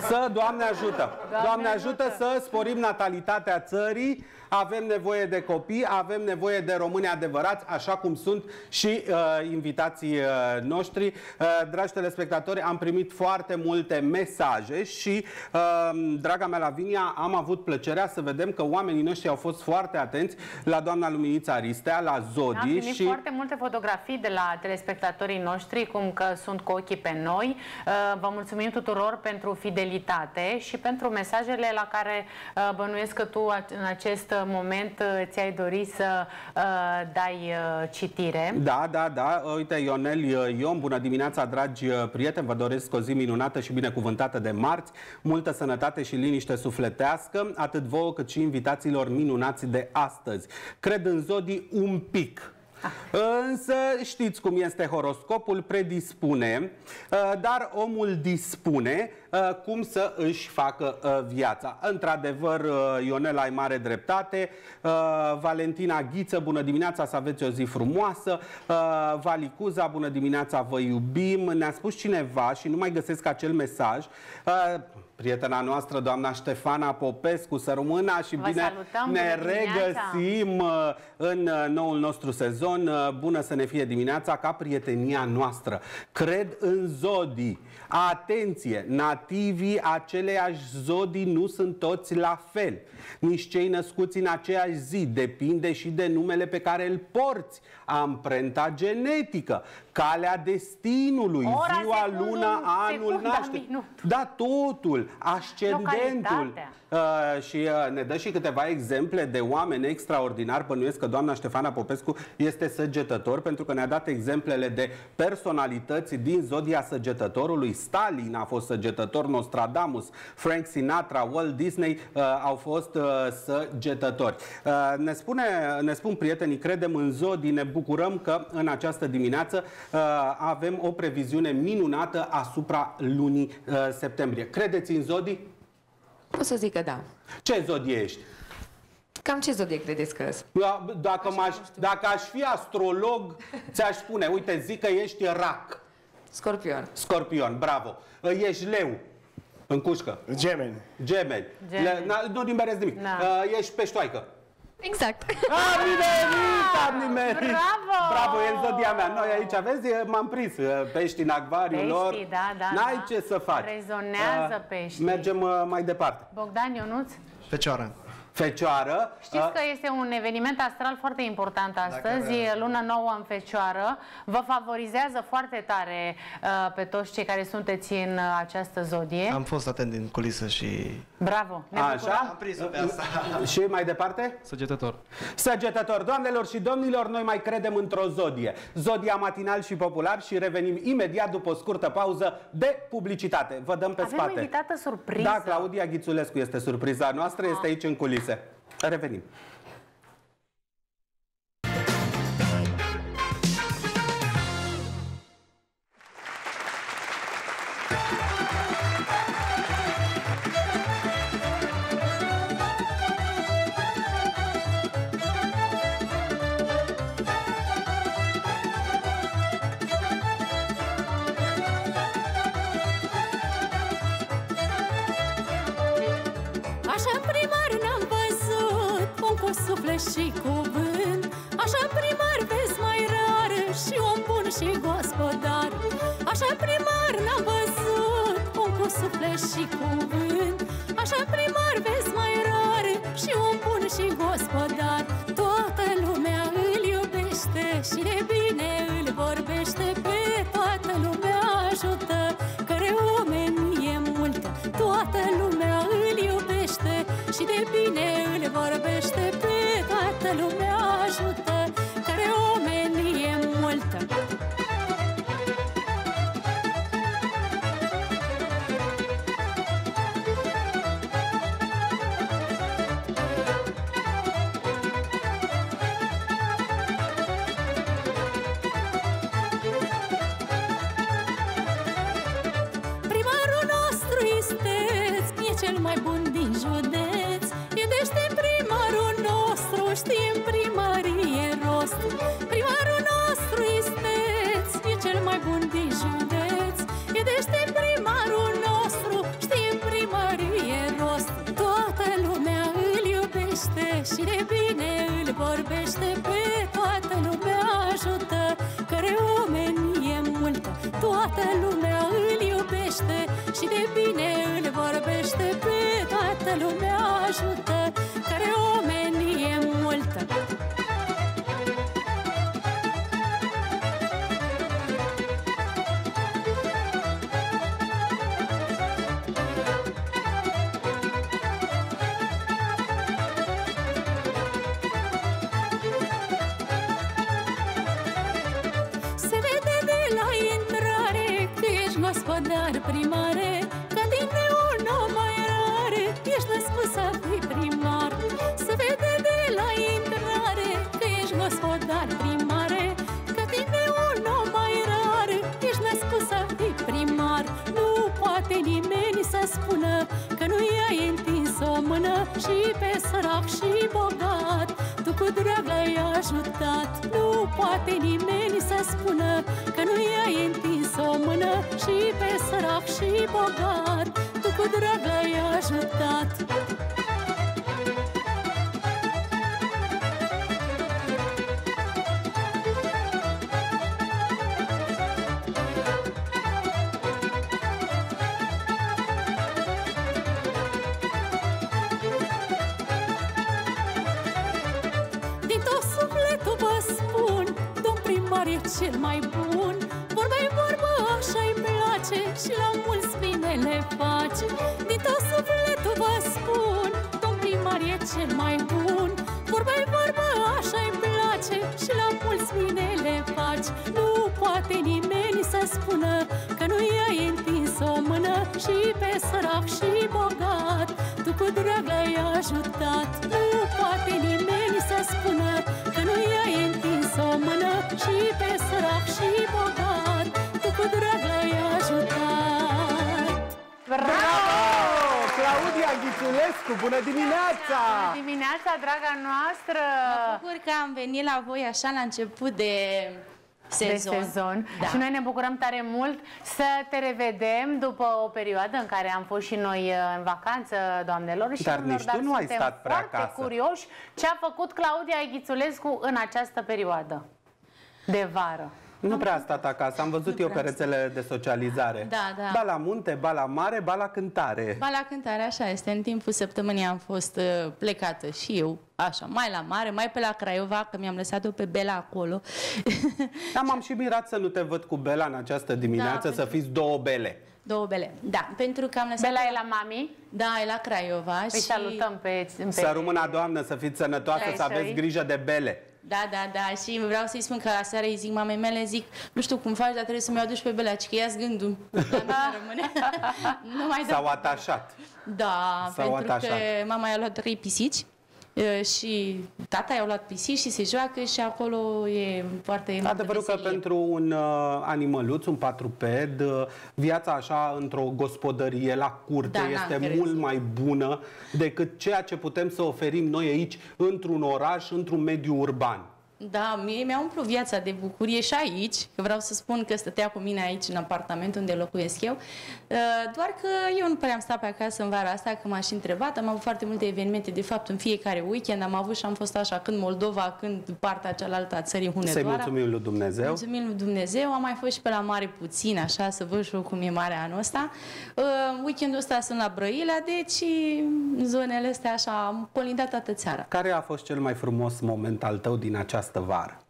Să, Doamne ajută! Doamne ajută să sporim natalitatea țării, avem nevoie de copii, avem nevoie de români adevărați, așa cum sunt și uh, invitații uh, noștri. Uh, dragi telespectatori, am primit foarte multe mesaje și, uh, draga mea Lavinia, am avut plăcerea să vedem că oamenii noștri au fost foarte atenți la doamna Luminița Aristea, la am Zodi primit și... foarte multe fotografii de la telespectatorii noștri, cum că sunt cu ochii pe noi. Uh, Vă mulțumim tuturor pentru fidelitate și pentru mesajele la care uh, bănuiesc că tu a- în acest moment uh, ți-ai dori să uh, dai uh, citire. Da, da, da. Uite, Ionel Ion, bună dimineața, dragi uh, prieteni. Vă doresc o zi minunată și binecuvântată de marți. Multă sănătate și liniște sufletească, atât vouă cât și invitațiilor minunați de astăzi. Cred în zodii un pic. Însă știți cum este horoscopul, predispune, uh, dar omul dispune uh, cum să își facă uh, viața. Într-adevăr, uh, Ionel, ai mare dreptate. Uh, Valentina Ghiță, bună dimineața, să aveți o zi frumoasă. Uh, Valicuza, bună dimineața, vă iubim. Ne-a spus cineva și nu mai găsesc acel mesaj. Uh, Prietena noastră, doamna Ștefana Popescu, să rămână și Vă bine salutăm, ne bună dimineața! regăsim uh, în uh, noul nostru sezon. Uh, Bună să ne fie dimineața ca prietenia noastră. Cred în zodii. Atenție! Nativii aceleiași zodii nu sunt toți la fel. Nici cei născuți în aceeași zi. Depinde și de numele pe care îl porți. Amprenta genetică, calea destinului, Ora, ziua, secundul, luna, anul secunda, nașterii. minut. Da, totul. ascendentul. Localitatea. Uh, și uh, ne dă și câteva exemple de oameni extraordinari. Bănuiesc că doamna Ștefana Popescu este săgetător pentru că ne-a dat exemplele de personalități din zodia săgetătorului. Stalin a fost săgetător, Nostradamus, Frank Sinatra, Walt Disney uh, au fost uh, săgetători. Uh, ne, spune, ne spun prietenii, credem în zodii, ne bucurăm că în această dimineață uh, avem o previziune minunată asupra lunii uh, septembrie. Credeți în zodii? O să zic că da. Ce zodie ești? Cam ce zodie credeți că sunt? Eu, Dacă, m-aș, dacă aș fi astrolog, ți-aș spune, uite, zic că ești rac. Scorpion. Scorpion, bravo. Ești leu. În cușcă. Gemeni. Gemeni. Gemeni. Le, na, nu nimerezi nimic. Da. Uh, ești peștoaică. Exact. Am nimerit, am nimerit. Bravo! Bravo, e în zodia mea. Noi aici, vezi, m-am prins. uh, Pești în acvariul Peștii, lor. da, da, N-ai da. ce să faci. Rezonează Uh, peștii. Mergem uh, mai departe. Bogdan Ionuț, Fecioară. Fecioară. știți uh, că este un eveniment astral foarte important astăzi, e luna nouă în Fecioară. Vă favorizează foarte tare uh, pe toți cei care sunteți în uh, această zodie. Am fost atent din culisă și Bravo! Ne bucurăm. Așa? am prins-o pe asta. Și mai departe? Săgetător. Săgetător, doamnelor și domnilor, noi mai credem într-o zodie. Zodia matinal și popular și revenim imediat după o scurtă pauză de publicitate. Vă dăm pe Avem spate. o invitată surpriză. Da, Claudia Ghițulescu este surpriza noastră, este aici în culise. Revenim. Spună Că nu i-ai întins o mână Și pe sărac și bogat Tu cu drag l-ai ajutat Nu poate nimeni să spună Că nu i-ai întins o mână Și pe sărac și bogat Tu cu drag l-ai ajutat Bravo! Claudia Ghițulescu, bună dimineața! Bună dimineața, draga noastră! Mă bucur că am venit la voi așa la început de sezon. De sezon. Da. Și noi ne bucurăm tare mult să te revedem după o perioadă în care am fost și noi uh, în vacanță, doamnelor și Dar domnilor, nici tu nu ai suntem stat prea foarte acasă. curioși ce a făcut Claudia Eghițulescu în această perioadă de vară. Nu prea a stat acasă, am văzut eu pe rețele de socializare. Da, da. Ba la munte, ba la mare, ba la cântare. Ba la cântare, așa este. În timpul săptămânii am fost uh, plecată și eu, așa, mai la mare, mai pe la Craiova, că mi-am lăsat-o pe Bela acolo. Da, m-am și mirat să nu te văd cu Bela în această dimineață, Da, să fiți două bele. Două bele. Da, pentru că am lăsat... Bela e la mami? Da, e la Craiova Îi și... salutăm pe... pe... Să rămână, Doamnă, să fiți sănătoasă, Ai să aveți săi. grijă de bele. Da, da, da, și vreau să-i spun că aseară îi zic mamei mele, zic, nu știu cum faci, dar trebuie să-mi aduci pe Bela, ci că ia gândul. La mine rămâne. nu mai dă S-au atașat. Da, S-au pentru atașat. că mama i-a luat trei pisici e, și tata i-a luat pisici și se joacă și acolo e foarte multă Adevărul că veselie. pentru un uh, animăluț, un patruped, uh, viața așa într-o gospodărie la curte Da, n-am este crezut. mult mai bună decât ceea ce putem să oferim noi aici într-un oraș, într-un mediu urban. Da, mie mi-a umplut viața de bucurie și aici, că vreau să spun că stătea cu mine aici în apartament unde locuiesc eu, Uh, doar că eu nu prea am stat pe acasă în vara asta, că m-aș întrebat, am avut foarte multe evenimente, de fapt în fiecare weekend am avut și am fost așa, când Moldova, când partea cealaltă a țării Să-i Hunedoara. mulțumim lui Dumnezeu. Mulțumim lui Dumnezeu. Am mai fost și pe la mare puțin, așa, să văd și eu cum e marea anul ăsta. Uh, weekendul ăsta sunt la Brăila, deci în zonele astea așa, am colindat toată țara. Care a fost cel mai frumos moment al tău din această vară?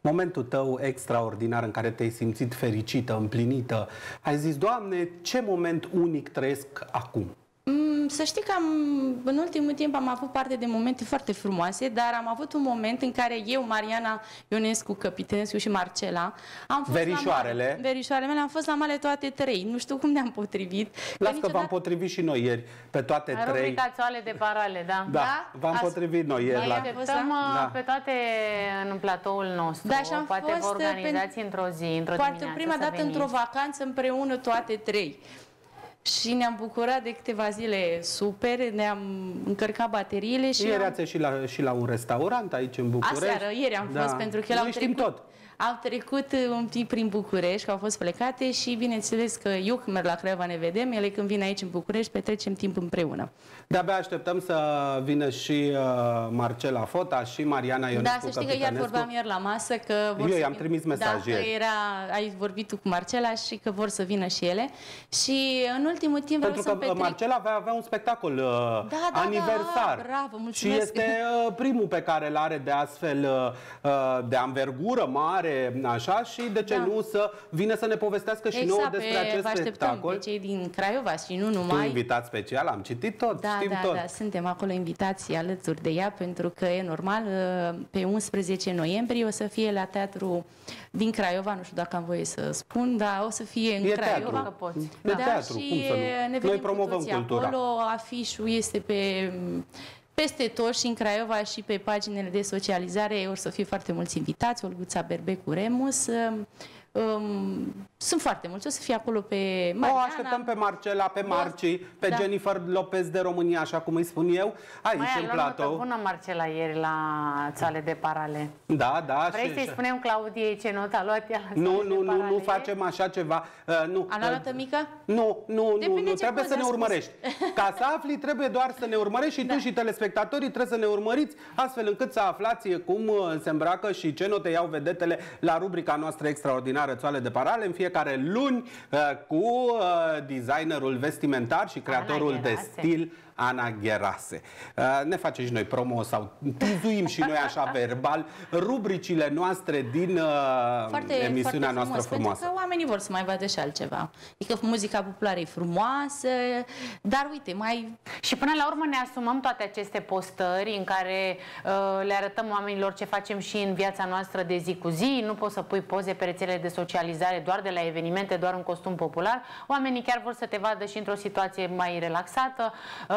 Momentul tău extraordinar în care te-ai simțit fericită, împlinită. Ai zis, Doamne, ce moment unic trăiesc acum? Mm, Să știi că am, în ultimul timp am avut parte de momente foarte frumoase, dar am avut un moment în care eu, Mariana Ionescu, Căpitănescu și Marcela am fost Verișoarele. La mare. Verișoarele mele am fost la male toate trei. Nu știu cum ne-am potrivit. Las că v-am potrivit și noi ieri pe toate În trei. rubrica țoale de parale, da. Da, v-am Ați- potrivit noi ieri Noi la... așteptăm Da. da. pe toate în platoul nostru. Da, și am Poate vă fost, uh, organizați într-o zi, într-o Poate dimineață prima să dată veniți. într-o vacanță împreună toate trei. Și ne-am bucurat de câteva zile super, ne-am încărcat bateriile și Ieri am- ați ieșit la, și la un restaurant aici în București. Aseară, ieri am fost, pentru că el Noi au știm trecut, tot. Au trecut uh, un pic prin București, că au fost plecate și bineînțeles că eu când merg la Craiova ne vedem, ele când vin aici în București petrecem timp împreună. De-abia așteptăm să vină și uh, Marcela Fota și Mariana Ionescu da, să știi că iar Căpitănescu. vorbeam ieri la masă că vor Eu să i-am vină- trimis mesaj da, ieri. că era, ai vorbit tu cu Marcela și că vor să vină și ele. Și în ultimul timp vreau Pentru să că petrec... Marcela va avea un spectacol uh, Da, da, aniversar. da, bravo, și mulțumesc. este uh, primul pe care îl are de astfel uh, uh, de anvergură mare, așa, și de ce Da. nu să vină să ne povestească și nouă exact, despre pe, acest vă așteptăm spectacol. pe cei din Craiova și nu Tu numai. invitat special, am citit tot, Da, știm da, tot. da, suntem acolo invitații alături de ea pentru că e normal, uh, pe 11 noiembrie o să fie la teatru din Craiova, nu știu dacă am voie să spun, dar o să fie în E Craiova. teatru. Că poți. E da, teatru, și cum să nu? ne Noi vedem promovăm cu toții cultura. Acolo afișul este pe peste tot și în Craiova și pe paginile de socializare o să fie foarte mulți invitați, Olguța Berbecu Remus. Um, um, sunt foarte mulți, o să fie acolo pe O Mariana. așteptăm pe Marcela, pe Marci, pe Da. Jennifer Lopez de România, așa cum îi spun eu, aici Mai în am luat platou. notă bună Marcela ieri la țoale de parale. Da, da. Vrei și- să-i și- spunem Claudiei ce notă a luat ea la Nu, țoale de nu, nu, parale? nu facem așa ceva. Uh, nu. A luat notă mică? Nu, nu, nu, Depinde nu, ce trebuie poze să ne a spus. urmărești. Ca să afli, trebuie doar să ne urmărești și tu și telespectatorii trebuie să ne urmăriți, astfel încât să aflați cum uh, se îmbracă și ce note iau vedetele la rubrica noastră extraordinară Țoale de Parale în fiecare luni uh, cu uh, designerul vestimentar și creatorul de Gerase. stil Ana Gherase. Uh, Ne face și noi promo sau tizuim și noi așa verbal rubricile noastre din uh, Foarte, emisiunea foarte noastră frumos, frumoasă. Pentru că oamenii vor să mai vadă și altceva. Adică muzica populară e frumoasă, dar uite, mai... Și până la urmă ne asumăm toate aceste postări în care uh, le arătăm oamenilor ce facem și în viața noastră de zi cu zi. Nu poți să pui poze pe rețelele de socializare doar de la evenimente, doar în costum popular. Oamenii chiar vor să te vadă și într-o situație mai relaxată. Uh,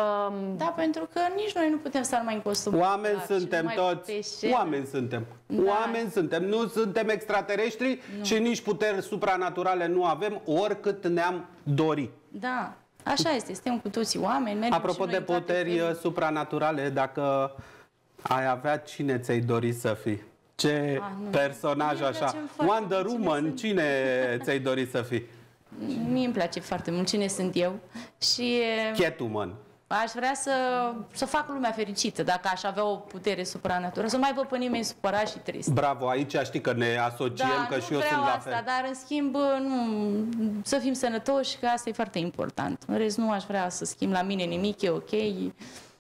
Da, pentru că nici noi nu putem să mai în costum Oameni popular și suntem numai toți, pe scenă. oameni suntem, Da. oameni suntem, nu suntem extraterestri și nici puteri supranaturale nu avem, oricât ne-am dori. Da, așa este, suntem cu toții oameni. mergem Apropo și noi de în toate puteri felurile. uh, supranaturale, dacă ai avea cine ți-ai dori să fii? Ce Ah, nu. personaj Mie îmi așa? place foarte Wonder mult cine Woman, sunt. cine ți-ai dori să fii? Mie îmi place foarte mult cine sunt eu și Catwoman. Aș vrea să, să fac lumea fericită dacă aș avea o putere supranaturală, să nu mai văd pe nimeni supărat și trist. Bravo, aici știi că ne asociem, da, că nu și eu vreau sunt la asta, fel. dar în schimb nu, să fim sănătoși, că asta e foarte important. În rest nu aș vrea să schimb la mine nimic, e ok.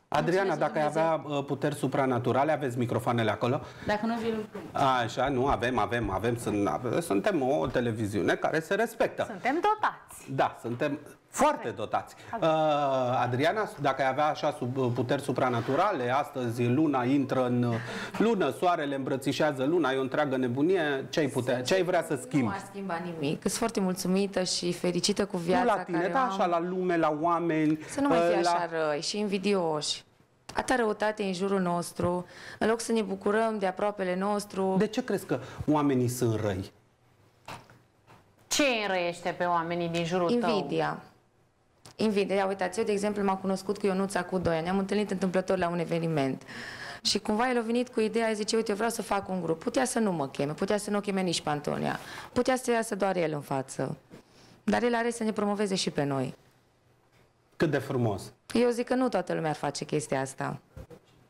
Adriana, Mulțumesc, dacă ai Dumnezeu. avea uh, puteri supranaturale, aveți microfoanele acolo? Dacă nu vi lucru. Așa, nu, avem, avem, avem, sunt, ave- suntem o televiziune care se respectă. suntem dotați. Da, suntem foarte dotați. Uh, Adriana, dacă ai avea așa sub, puteri supranaturale, astăzi luna intră în lună, soarele îmbrățișează luna, e o întreagă nebunie, ce ai, putea, ce ai vrea să Nu schimbi? aș schimba nimic. Sunt foarte mulțumită și fericită cu Nu viața la tine, care dar o am. așa la lume, la oameni. Să nu mai fie uh, la... așa răi și invidioși. Atâta răutate în jurul nostru, în loc să ne bucurăm de aproapele nostru. De ce crezi că oamenii sunt răi? Ce îi înrăiește pe oamenii din jurul tău? Invidia. Invidia. Ia uitați, eu, de exemplu, m-am cunoscut cu Ionuța cu 2 ani. Ne-am întâlnit întâmplător la un eveniment. Și cumva el a venit cu ideea, zice, uite, eu vreau să fac un grup. Putea să nu mă cheme, putea să nu o cheme nici pe Antonia. Putea să iasă doar el în față. Dar el are să ne promoveze și pe noi. Cât de frumos. Eu zic că nu toată lumea ar face chestia asta.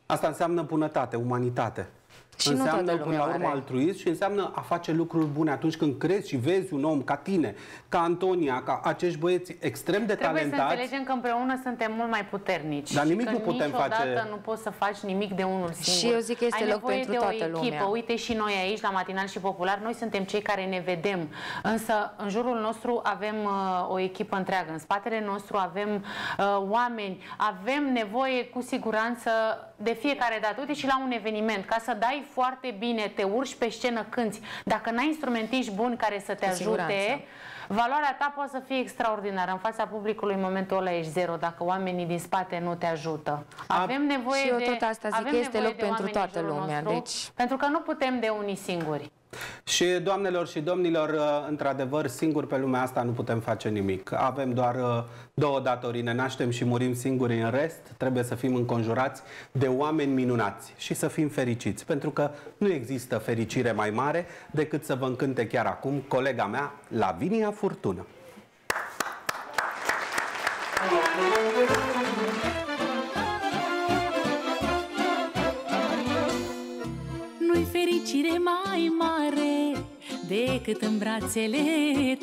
Asta înseamnă bunătate, umanitate. Și nu înseamnă, toată până lumea la urmă, are. altruism și înseamnă a face lucruri bune atunci când crezi și vezi un om ca tine, ca Antonia, ca acești băieți extrem de Trebuie să talentați. înțelegem că împreună suntem mult mai puternici. Dar și nimic că nu putem niciodată face- nu poți să faci nimic de unul singur. Și eu zic că este Ai loc nevoie pentru de o toată echipă. lumea. Uite și noi aici, la Matinal și Popular, noi suntem cei care ne vedem. Însă, în jurul nostru avem uh, o echipă întreagă. În spatele nostru avem uh, oameni. Avem nevoie, cu siguranță, de fiecare dată. Uite și la un eveniment, ca să dai foarte bine, te urci pe scenă, cânti. Dacă n-ai instrumentiști buni care să te Cu ajute, siguranță. Valoarea ta poate să fie extraordinară. În fața publicului, în momentul ăla ești zero dacă oamenii din spate nu te ajută. Avem nevoie Și eu de, tot asta zic, avem că este nevoie loc de pentru oameni în toată jurul lumea, Nostru, deci- Pentru că nu putem de unii singuri. Și, doamnelor și domnilor, uh, într-adevăr, singuri pe lumea asta nu putem face nimic. Avem doar uh, două datorii, ne naștem și murim singuri în rest. Trebuie să fim înconjurați de oameni minunați și să fim fericiți, pentru că nu există fericire mai mare decât să vă încânte chiar acum colega mea, Lavinia Furtună. Nu-i fericire mai mare decât în brațele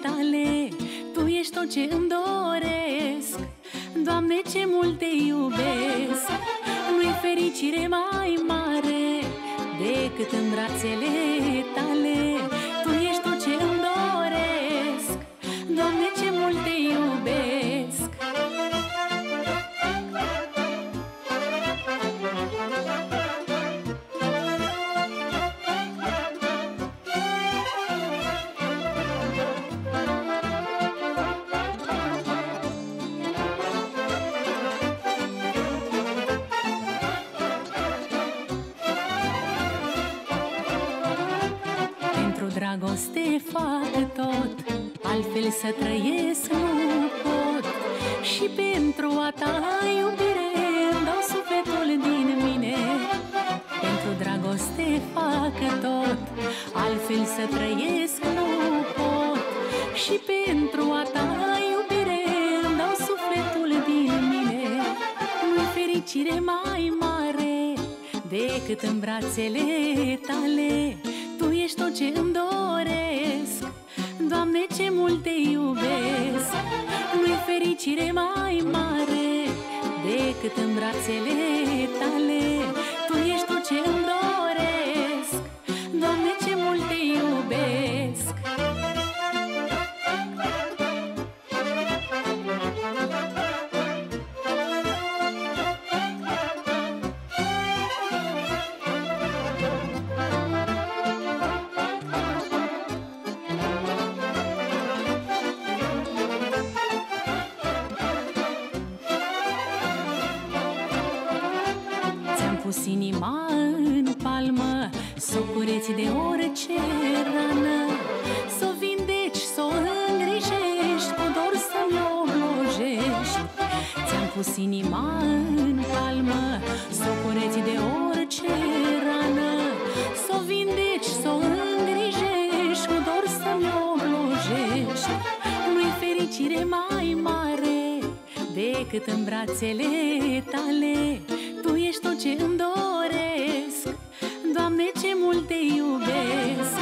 tale. Tu ești tot ce îmi doresc Doamne, ce mult te iubesc. Nu-i fericire mai mare decât în brațele tale. Tu ești tot ce îmi doresc Doamne, ce dragoste fac tot Altfel să trăiesc nu pot. Și pentru a ta iubire îmi dau sufletul din mine Pentru dragoste fac tot Altfel să trăiesc nu pot. Și pentru a ta iubire îmi dau sufletul din mine Nu-i fericire mai mare decât în brațele tale. Tu ești tot ce îmi doresc. Doamne, ce mult te iubesc. Nu-i fericire mai mare Decât în brațele tale. Tu ești tot ce îmi doresc. fericire mai mare Decât în brațele tale. Tu ești tot ce îmi doresc Doamne, ce mult te iubesc.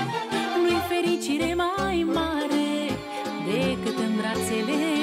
Nu-i fericire mai mare Decât în brațele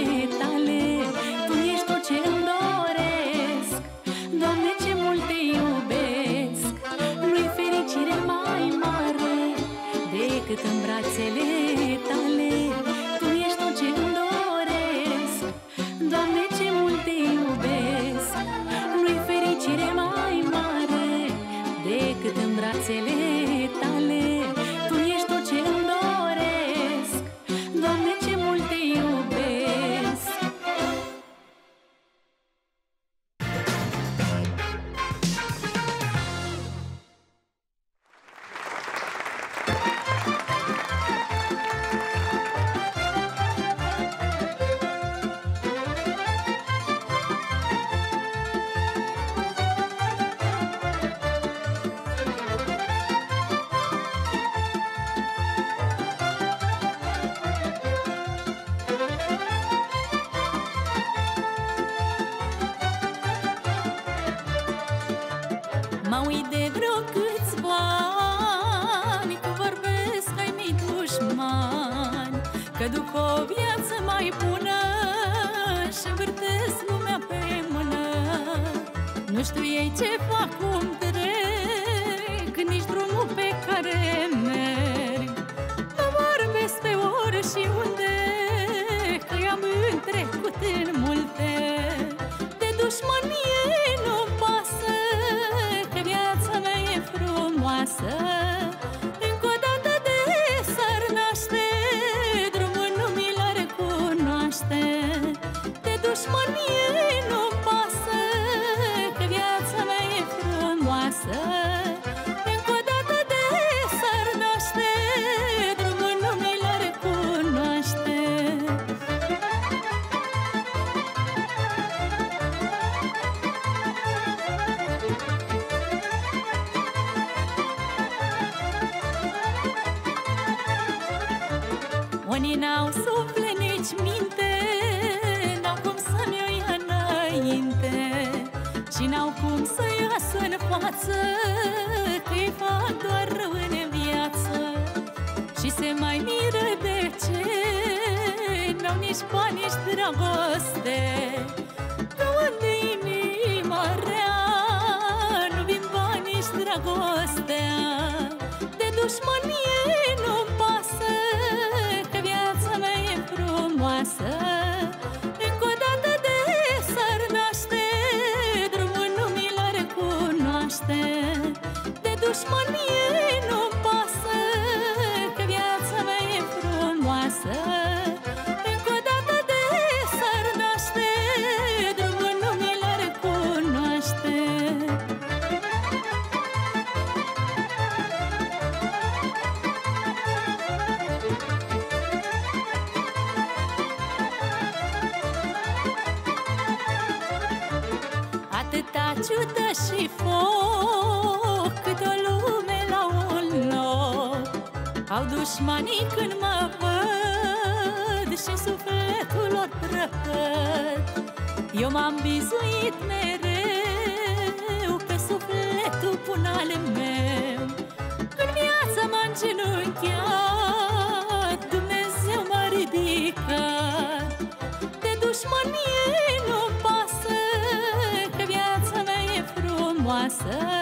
Atâta ciudă și foc Cât o lume la un loc. Au dușmanii când mă văd Și sufletul lor prăpăd. Eu m-am bizuit mereu Pe sufletul pun ale meu. În viața m-am să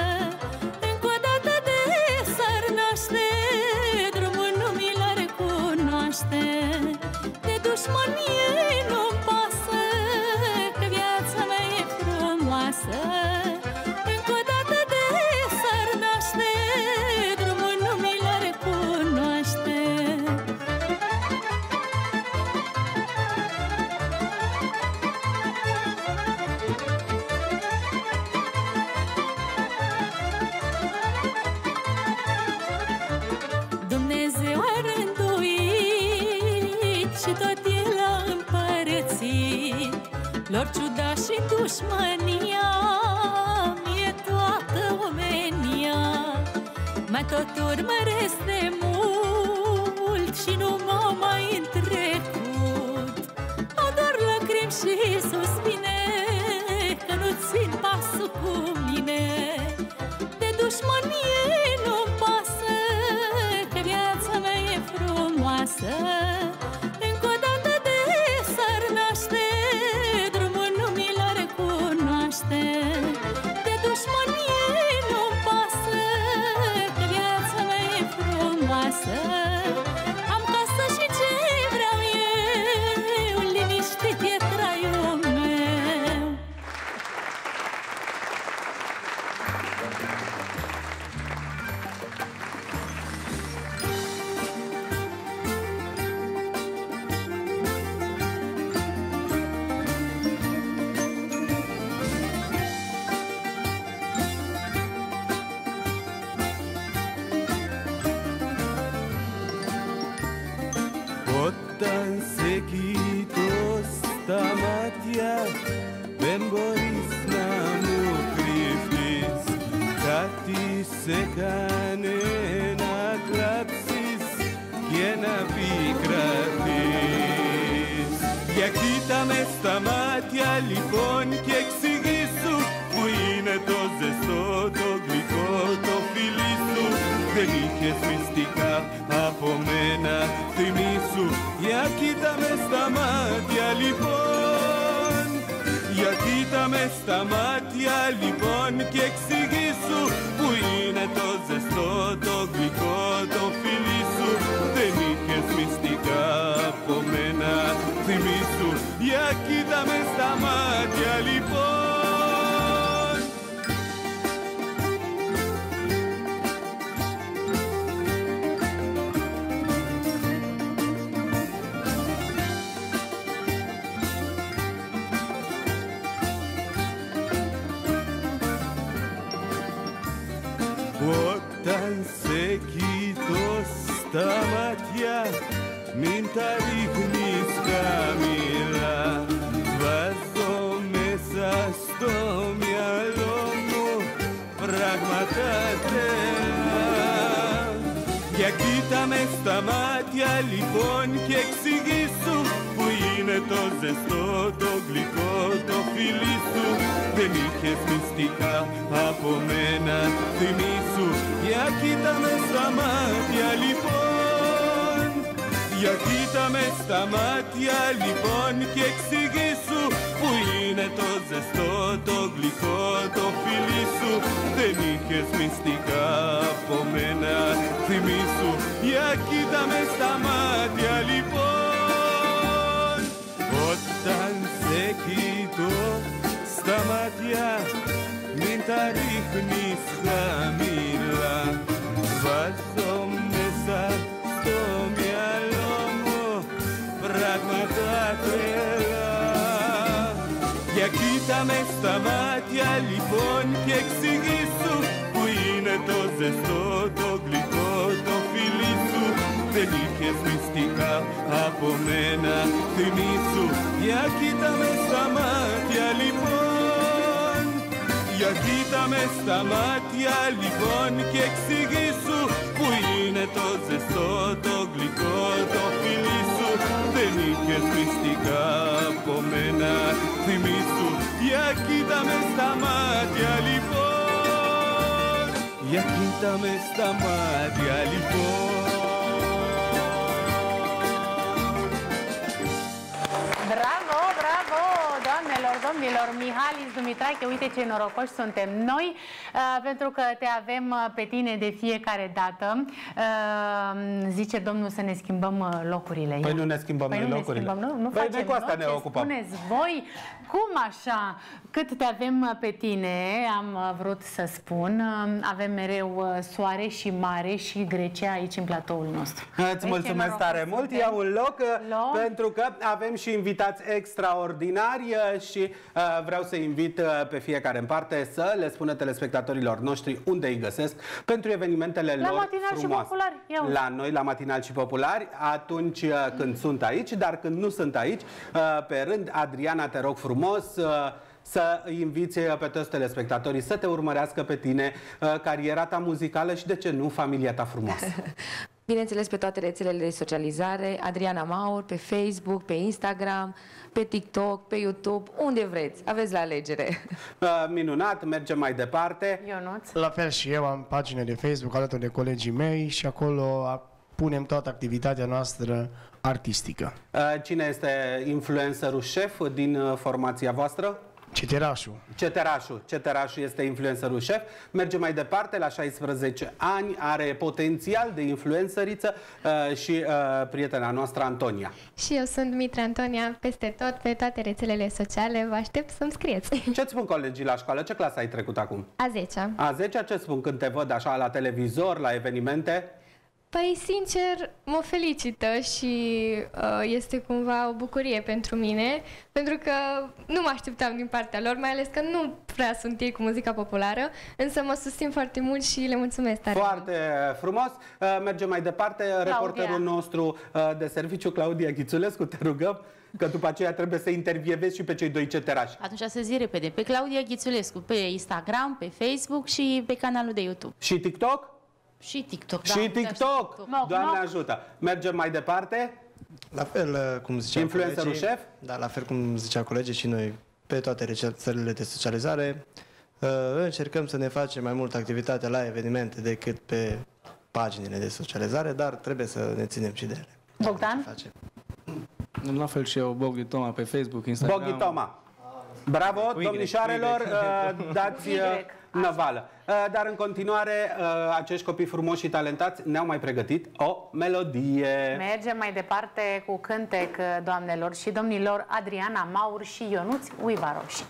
Όταν σε κοιτώ στα μάτια μην τα ρίχνεις χαμηλά. Βάζω μέσα στο μυαλό μου πράγματα τρελά. Για κοίτα με στα μάτια λοιπόν και εξηγήσου Που είναι το ζεστό, το γλυκό, το φιλί σου Δεν είχες μυστικά από μένα. Θυμήσου Για κοίτα με στα μάτια λοιπόν. Για κοίτα με στα μάτια λοιπόν και εξηγήσου Που είναι το ζεστό, το γλυκό, το φιλί σου. Δεν είχες μυστικά από μένα. Θυμήσου Για κοίτα με στα μάτια λοιπόν. Όταν σε κοιτώ στα μάτια μην τα ρίχνεις χαμηλά. Βάζω μέσα στο μυαλό μου πράγματα τρελά. Για κοίτα με στα μάτια λοιπόν και εξηγήσου Που είναι το ζεστό, το γλυκό, το φιλί σου Δεν είχες μυστικά από μένα. Θυμήσου Για κοίτα με στα μάτια λοιπόν. Για κοίτα με στα μάτια λοιπόν και εξηγήσου Που είναι το ζεστό, το γλυκό, το φιλί σου. Δεν είχες μυστικά από μένα. Θυμήσου Για κοίτα με στα μάτια λοιπόν. Για κοίτα με στα μάτια λοιπόν Bravo, bravo, doamnelor, domnilor, Mihalis, Dumitrache, uite ce norocoși suntem noi, uh, pentru că te avem uh, pe tine de fiecare dată. Uh, zice domnul să ne schimbăm uh, locurile. Păi Ia. nu ne schimbăm păi noi nu locurile. Ne schimbăm, nu, nu Păi noi facem cu asta noi ne ce ocupăm. Spuneți voi, cum așa? Cât te avem uh, pe tine, am uh, vrut să spun, uh, avem mereu uh, soare și mare și Grecia aici în platoul nostru. Îți Vezi ce mulțumesc norocoși tare mult, suntem? iau un loc Loc. pentru că avem și invitați extraordinari uh, și Uh, Vreau să invit uh, pe fiecare în parte să le spună telespectatorilor noștri unde îi găsesc pentru evenimentele La lor Matinal și frumoase. Populari, ia uite. La noi, la Matinal și Populari, atunci uh, când sunt aici, dar când nu sunt aici, uh, pe rând, Adriana, te rog frumos, uh, să îi inviți uh, pe toți telespectatorii să te urmărească pe tine, uh, cariera ta muzicală și, de ce nu, familia ta frumoasă. Bineînțeles, pe toate rețelele de socializare, Adriana Maur, pe Facebook, pe Instagram, pe TikTok, pe YouTube, unde vreți, aveți la alegere. Uh, Minunat, mergem mai departe. Ionuț. La fel și eu am pagine de Facebook alături de colegii mei și acolo a- punem toată activitatea noastră artistică. Uh, Cine este influencerul șef din uh, formația voastră? Ceterașul. Ceterașul. Ceterașul este influencerul șef. Merge mai departe, la 16 ani, are potențial de influenceriță uh, și uh, prietena noastră Antonia. Și eu sunt Mitra Antonia peste tot, pe toate rețelele sociale. Vă aștept să-mi scrieți. Ce-ți spun colegii la școală? Ce clasă ai trecut acum? A 10 A 10 ce spun când te văd așa la televizor, la evenimente? Păi, sincer, mă felicită și uh, este cumva o bucurie pentru mine, pentru că nu mă așteptam din partea lor, mai ales că nu prea sunt ei cu muzica populară, însă mă susțin foarte mult și le mulțumesc tare. Foarte frumos. Uh, Mergem mai departe. Reporterul nostru uh, de serviciu, Claudia Ghițulescu, te rugăm că după aceea trebuie să intervievezi și pe cei doi ceterași. Atunci să zi repede. Pe Claudia Ghițulescu, pe Instagram, pe Facebook și pe canalul de YouTube. Și TikTok? Și TikTok, da. și uite, TikTok. Moc, Doamne moc. ajută. Mergem mai departe. La fel uh, cum zicea Influencerul colegii, șef? Da, la fel cum zicea colegii și noi pe toate rețelele de socializare uh, încercăm să ne facem mai mult activitate la evenimente decât pe paginile de socializare, dar trebuie să ne ținem și de ele. Bogdan? Facem. La fel și eu, Bogi Toma, pe Facebook, Instagram. Bogi Toma. Bravo, Cu Y, domnișoarelor, cu Y. uh, dați uh, năvală. Uh, Dar în continuare, uh, acești copii frumoși și talentați ne-au mai pregătit o melodie. Mergem mai departe cu cântec, doamnelor și domnilor, Adriana Maur și Ionuț Uivaroși.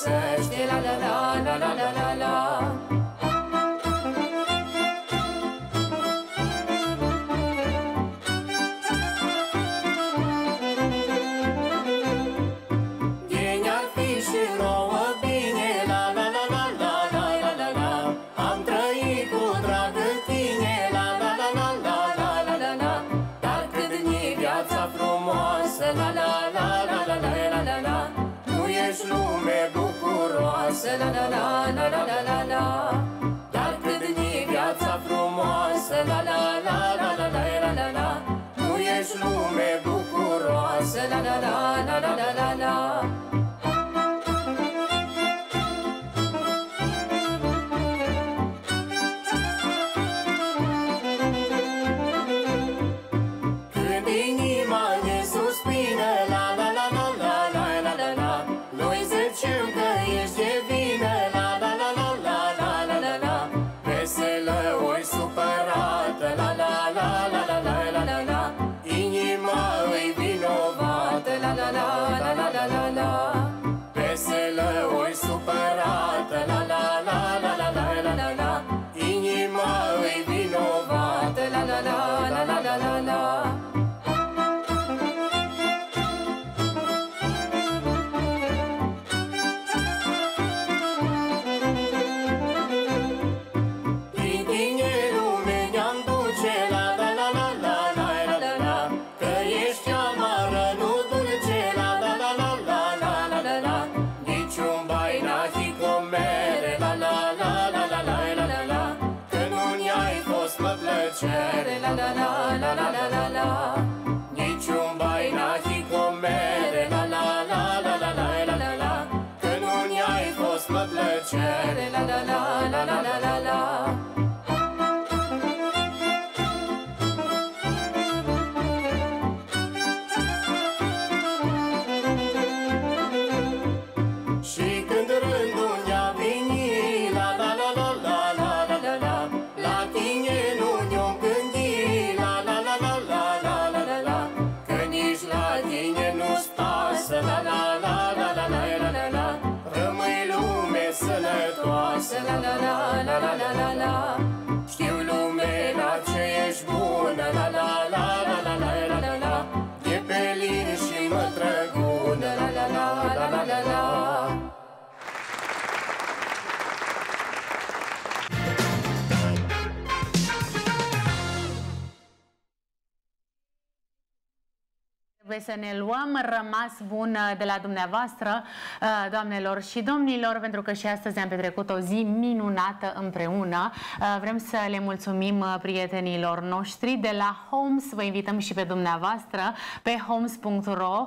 Folosește, la la la la la la la la la la la la la la la la Dar cât ni viața frumoasă, la la la la la la la la la Nu ești lume bucuroasă, la la la la la la la la la la la la la să ne luăm rămas bun uh, de la dumneavoastră, uh, doamnelor și domnilor, pentru că și astăzi am petrecut o zi minunată împreună. Uh, Vrem să le mulțumim prietenilor noștri de la Homes. Vă invităm și pe dumneavoastră pe homes.ro.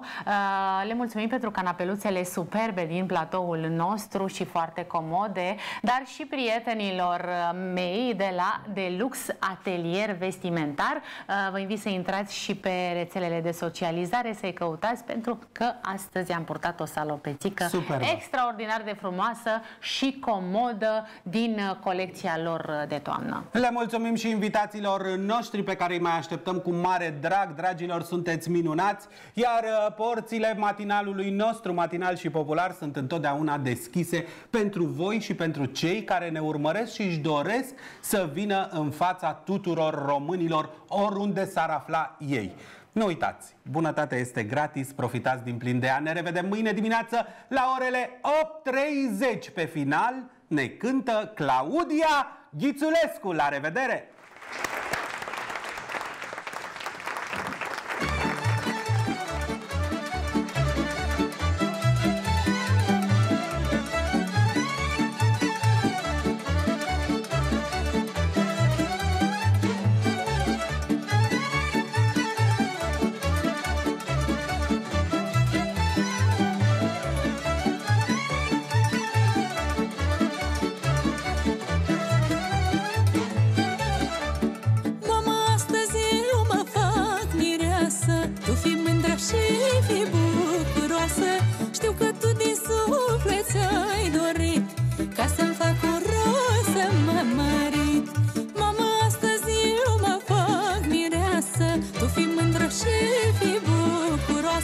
Le mulțumim pentru canapeluțele superbe din platoul nostru și foarte comode, dar și prietenilor mei de la Deluxe Atelier Vestimentar. Vă invit să intrați și pe rețelele de socializare să-i căutați pentru că astăzi am purtat o salopețică Superbă. extraordinar de frumoasă și comodă din uh, colecția lor uh, de toamnă. Le mulțumim și invitațiilor noștri pe care îi mai așteptăm cu mare drag. Dragilor, sunteți minunați, iar uh, porțile matinalului nostru, matinal și popular, sunt întotdeauna deschise pentru voi și pentru cei care ne urmăresc și își doresc să vină în fața tuturor românilor oriunde s-ar afla ei. Nu uitați, bunătatea este gratis, profitați din plin de ea. Ne revedem mâine dimineață la orele 8.30 pe final. Ne cântă Claudia Ghițulescu. La revedere!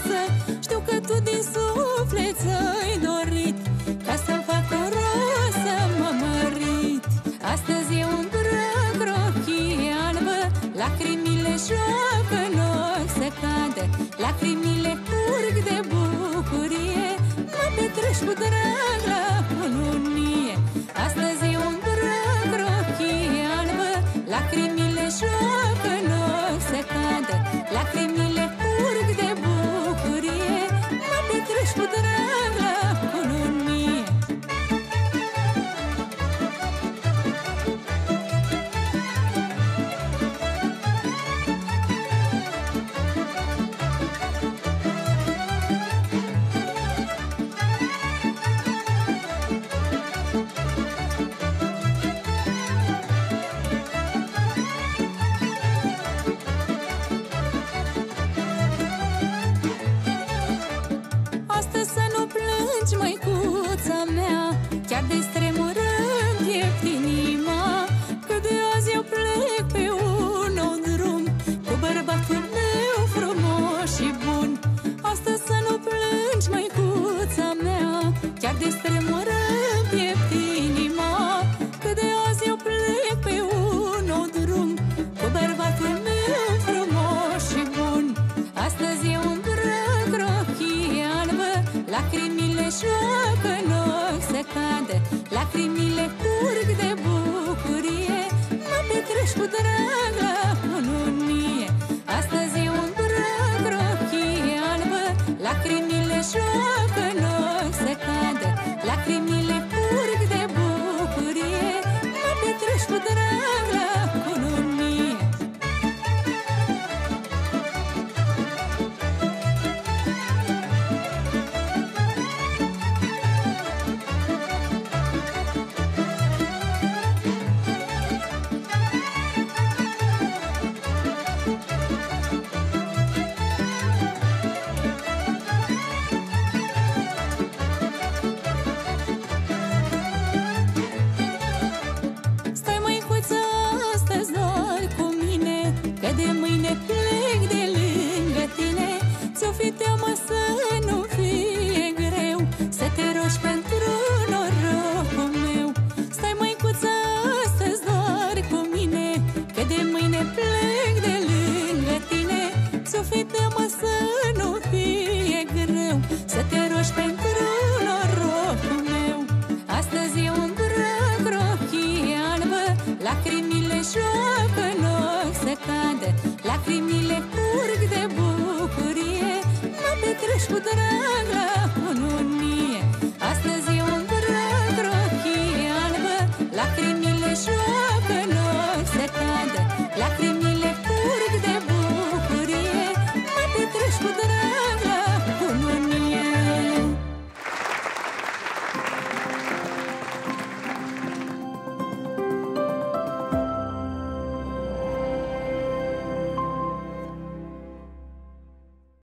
Bucuroasă Știu că tu din suflet ți-ai dorit Ca să-mi fac un rost să mă mărit Astăzi eu îmbrăc rochie albă Lacrimile joacă în ochi se cadă. Lacrimile curg de bucurie Mă petrești cu drag la